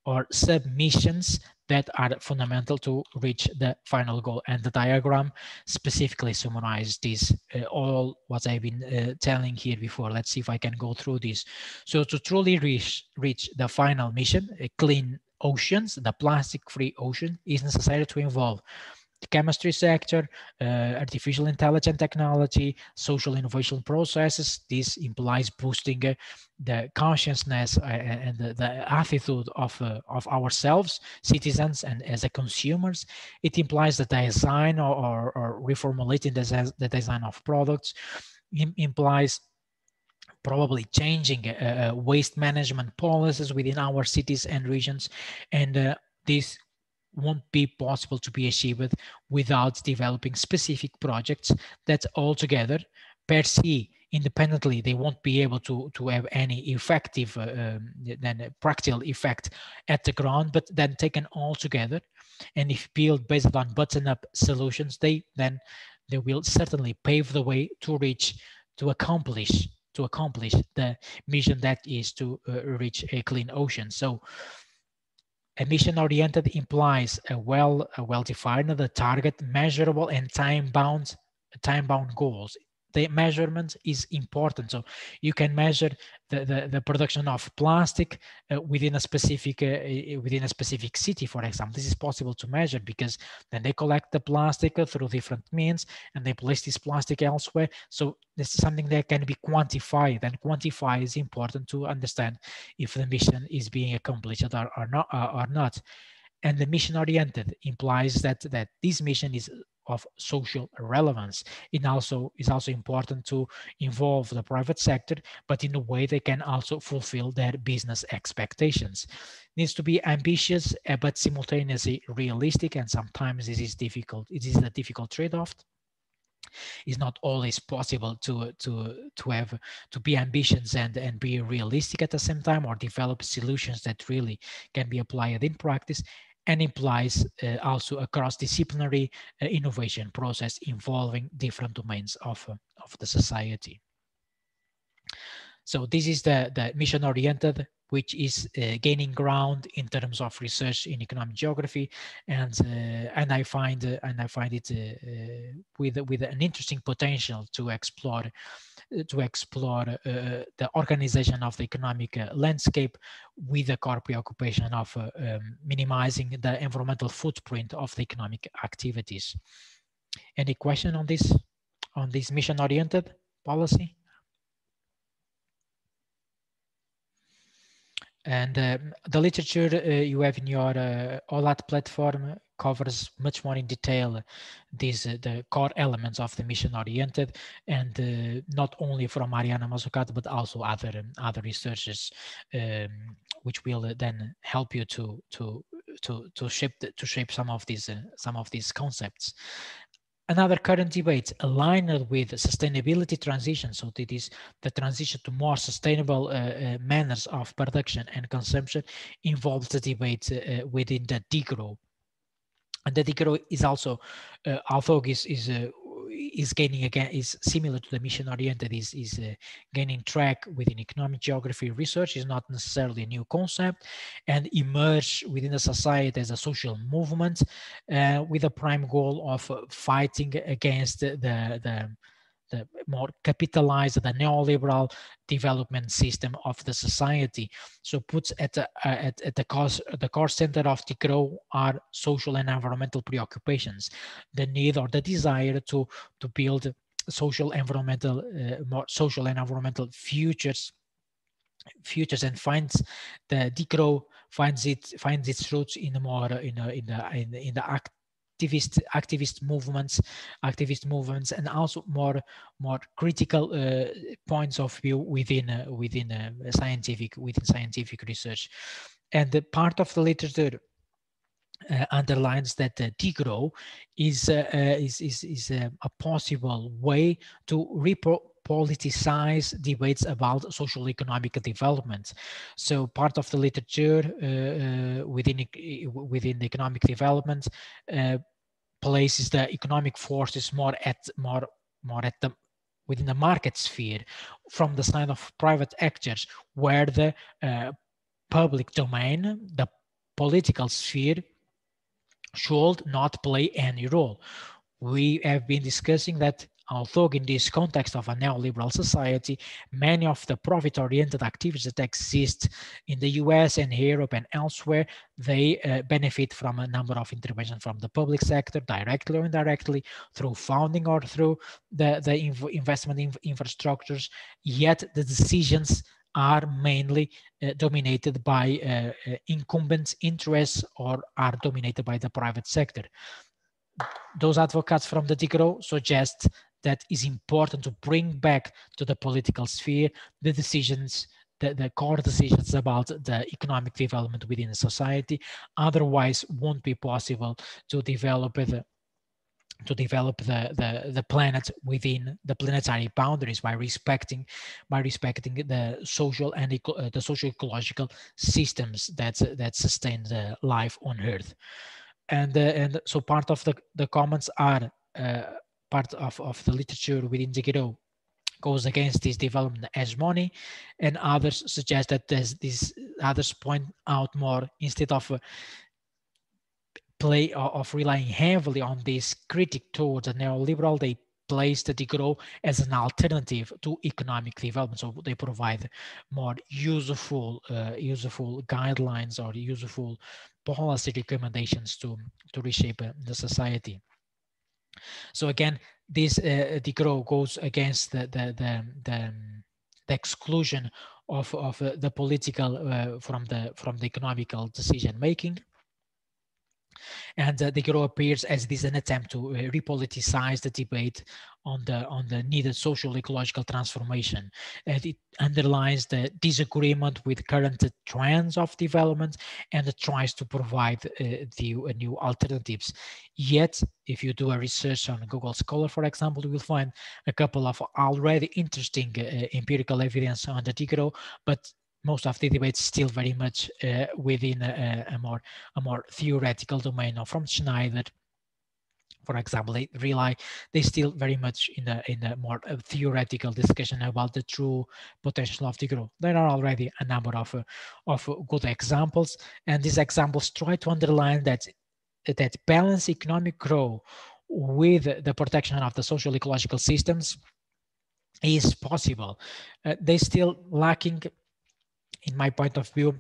or sub missions that are fundamental to reach the final goal. And the diagram specifically summarizes this, uh, all what I've been uh, telling here before. Let's see if I can go through this. So to truly reach, reach the final mission, a clean oceans, the plastic-free ocean, is necessary to involve the chemistry sector, uh, artificial intelligence technology, social innovation processes. This implies boosting uh, the consciousness uh, and the, the, attitude of, uh, of ourselves, citizens, and as a consumers. It implies the design or, or, or reformulating the, the design of products. It implies probably changing uh, uh, waste management policies within our cities and regions. And this won't be possible to be achieved without developing specific projects that altogether per se independently they won't be able to to have any effective uh, um, then practical effect at the ground but then taken all together and if built based on button-up solutions they then they will certainly pave the way to reach to accomplish to accomplish the mission that is to uh, reach a clean ocean. So a mission oriented implies a well a well defined the target measurable and time bound time bound goals the measurement is important. So you can measure the, the, the production of plastic uh, within a specific uh, within a specific city, for example. This is possible to measure because then they collect the plastic through different means and they place this plastic elsewhere. So this is something that can be quantified. And quantify is important to understand if the mission is being accomplished or, or not. or not. And the mission oriented implies that that this mission is of social relevance. It also is also important to involve the private sector, but in a way they can also fulfill their business expectations. Needs to be ambitious, eh, but simultaneously realistic, and sometimes this is difficult. It is a difficult trade-off it's not always possible to to to have to be ambitious and and be realistic at the same time or develop solutions that really can be applied in practice and implies uh, also a cross-disciplinary uh, innovation process involving different domains of, uh, of the society. So this is the, the mission-oriented, which is uh, gaining ground in terms of research in economic geography, and uh, and I find uh, and I find it with with an interesting potential to explore to explore uh, the organization of the economic uh, landscape with the core preoccupation of uh, um, minimizing the environmental footprint of the economic activities. Any question on this, on this mission-oriented policy? And um, the literature uh, you have in your uh, OLAT platform covers much more in detail these uh, the core elements of the mission oriented and uh, not only from Mariana Mazzucato but also other um, other researchers um, which will uh, then help you to to to to shape the, to shape some of these uh, some of these concepts another current debate aligned with sustainability transition. So it is the transition to more sustainable uh, uh, manners of production and consumption involves the debate uh, within the degrowth. And the degrowth is also, uh, although is, is uh, is gaining again is similar to the mission oriented is is uh, gaining track within economic geography research. Is not necessarily a new concept. And emerge within the society as a social movement uh, with a prime goal of fighting against the the the more capitalized, the neoliberal development system of the society. So puts at the, uh, at, at the, cause, the core center of the growth are social and environmental preoccupations, the need or the desire to, to build social environmental uh, more social and environmental futures futures and finds the degrowth finds it finds its roots in the more in the in the in the act activist activist movements activist movements and also more more critical uh, points of view within uh, within uh, scientific within scientific research. And the part of the literature uh, underlines that the degrowth is uh, uh, is is, is a possible way to repro politicize debates about social economic development. So part of the literature uh, uh, within within the economic development uh, places the economic forces more at more more at the within the market sphere from the side of private actors where the uh, public domain the political sphere should not play any role we have been discussing that Although in this context of a neoliberal society, many of the profit-oriented activities that exist in the US and Europe and elsewhere, they uh, benefit from a number of interventions from the public sector, directly or indirectly, through funding or through the, the inv investment in infrastructures, yet the decisions are mainly uh, dominated by uh, uh incumbent interests or are dominated by the private sector. Those advocates from the degrowth suggest that is important to bring back to the political sphere the decisions the, the core decisions about the economic development within society. Otherwise won't be possible to develop the to develop the, the the planet within the planetary boundaries by respecting by respecting the social and eco, uh, the social ecological systems that that sustain the life on earth. And uh, and so part of the the comments are uh, part of, of the literature within degrowth goes against this development as money and others suggest that there's these others point out more instead of uh, play of relying heavily on this critic towards a neoliberal they place the degrowth as an alternative to economic development. So they provide more useful uh, useful guidelines or useful policy recommendations to to reshape uh, the society so again, this uh, degrowth goes against the the the, the, the exclusion of of uh, the political uh, from the from the economical decision making and uh, the degrowth appears as this an attempt to uh, repoliticize the debate on the on the needed social ecological transformation. And it underlines the disagreement with current trends of development and tries to provide uh, the uh, new alternatives. Yet if you do a research on google scholar for example you will find a couple of already interesting uh, empirical evidence on the degrowth but most of the debates still very much uh, within a, a, more a more theoretical domain. Now, from Schneider, for example, they rely they still very much in a in a more uh, theoretical discussion about the true potential of the growth. There are already a number of uh, of good examples, and these examples try to underline that that balance economic growth with the protection of the social ecological systems is possible. Uh, they still lacking in my point of view,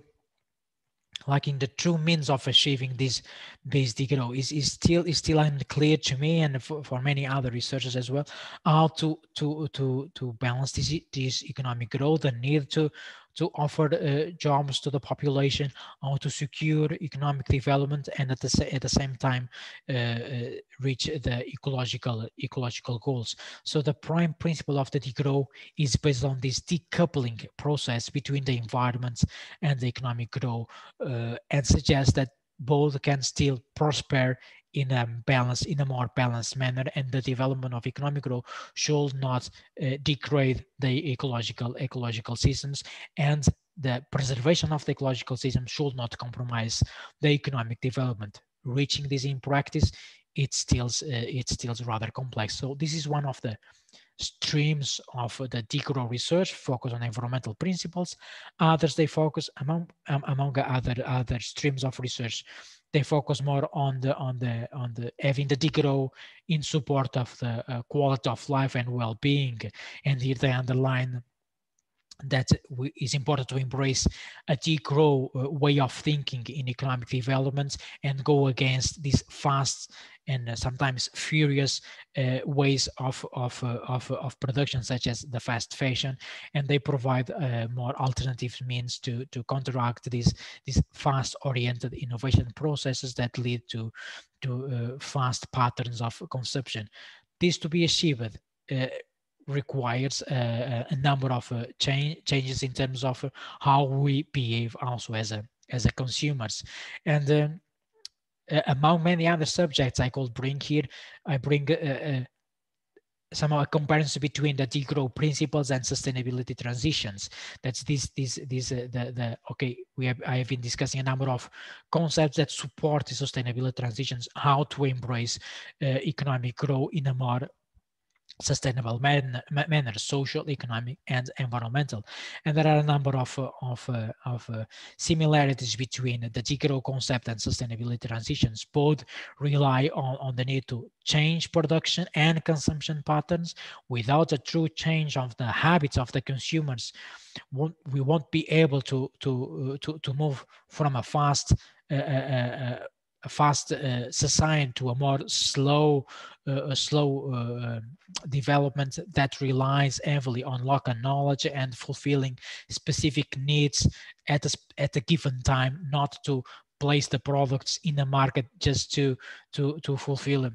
lacking the true means of achieving this base degrowth is, is still is still unclear to me and for, for many other researchers as well how to to to to balance this this economic growth the need to to offer uh, jobs to the population or to secure economic development and at the, at the same time uh, uh, reach the ecological ecological goals. So the prime principle of the degrowth is based on this decoupling process between the environment and the economic growth uh, and suggests that both can still prosper in a balance in a more balanced manner and the development of economic growth should not uh, degrade the ecological ecological systems and the preservation of the ecological system should not compromise the economic development. Reaching this in practice it's still uh, it's still rather complex. So this is one of the streams of the degrowth research focus on environmental principles. Others they focus among um, among other other streams of research they focus more on the on the on the having the degrowth in support of the uh, quality of life and well-being. And here they underline that is important to embrace a degrowth uh, way of thinking in economic development and go against these fast and uh, sometimes furious uh, ways of of, uh, of, of production, such as the fast fashion, and they provide uh, more alternative means to to counteract these these fast-oriented innovation processes that lead to to uh, fast patterns of consumption. This to be achieved requires uh, a number of uh, change, changes in terms of how we behave also as a as a consumers and um, uh, among many other subjects I could bring here, I bring uh, uh, somehow a comparison between the degrowth principles and sustainability transitions. That's this, this, this, uh, the, the, okay, we have, I have been discussing a number of concepts that support the sustainability transitions, how to embrace uh, economic growth in a more sustainable man, manner, social, economic, and environmental. And there are a number of, of, uh, of uh, similarities between the degrowth concept and sustainability transitions. Both rely on, on the need to change production and consumption patterns without a true change of the habits of the consumers. We won't be able to, to, uh, to, to move from a fast a fast uh, society to a more slow, uh, slow uh, development that relies heavily on local knowledge and fulfilling specific needs at a, at a given time, not to place the products in the market just to to to fulfill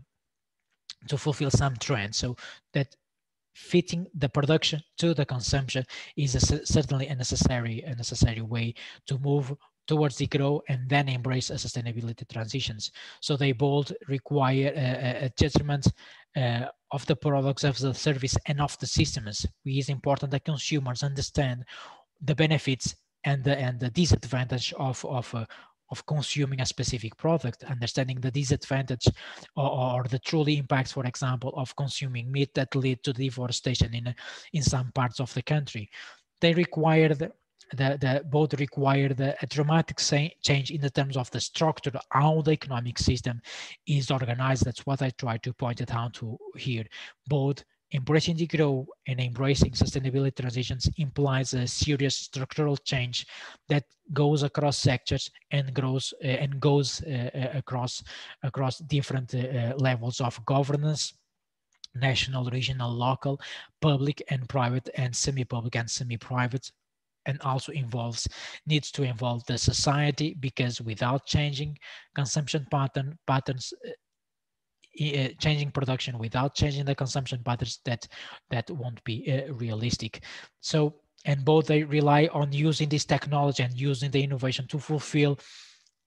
to fulfill some trend. So that fitting the production to the consumption is a, certainly a necessary a necessary way to move towards degrowth and then embrace a sustainability transitions. So they both require a, a judgment uh, of the products of the service and of the systems. It is important that consumers understand the benefits and the and the disadvantage of of uh, of consuming a specific product, understanding the disadvantage or, or, the truly impacts, for example, of consuming meat that lead to deforestation in in some parts of the country. They require the, the both require the, a dramatic change in the terms of the structure, how the economic system is organized. That's what I try to point it out to here. Both embracing degrowth and embracing sustainability transitions implies a serious structural change that goes across sectors and grows uh, and goes uh, across across different uh, levels of governance national regional local public and private and semi-public and semi-private and also involves needs to involve the society because without changing consumption pattern patterns uh, changing production without changing the consumption patterns that that won't be uh, realistic. So and both they rely on using this technology and using the innovation to fulfill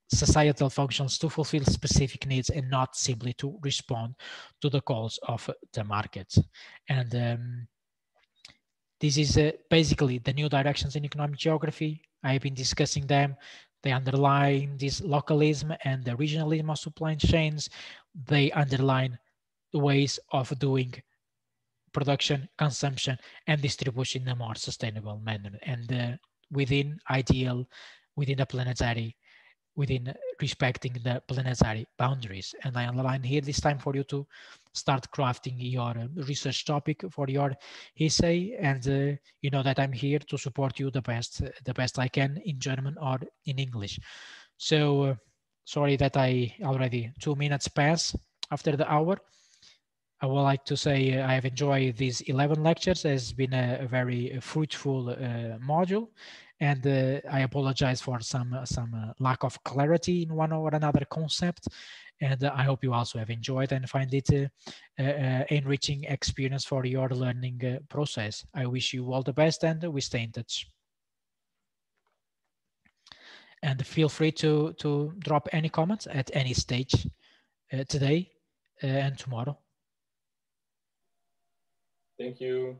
societal functions to fulfill specific needs and not simply to respond to the calls of the market. And um, this is uh, basically the new directions in economic geography. I've been discussing them. They underline this localism and the regionalism of supply chains. They underline the ways of doing production, consumption, and distribution in a more sustainable manner. And uh, within ideal, within a planetary within respecting the planetary boundaries. And I underline here this time for you to start crafting your uh, research topic for your essay. And uh, you know that I'm here to support you the best, the best I can in German or in English. So uh, sorry that I already two minutes pass after the hour. I would like to say uh, I have enjoyed these 11 lectures. It has been a, a very fruitful uh, module and uh, I apologize for some uh, some uh, lack of clarity in one or another concept. And I hope you also have enjoyed and find it enriching experience for your learning process. I wish you all the best and we stay in touch and feel free to to drop any comments at any stage uh, today and tomorrow. Thank you.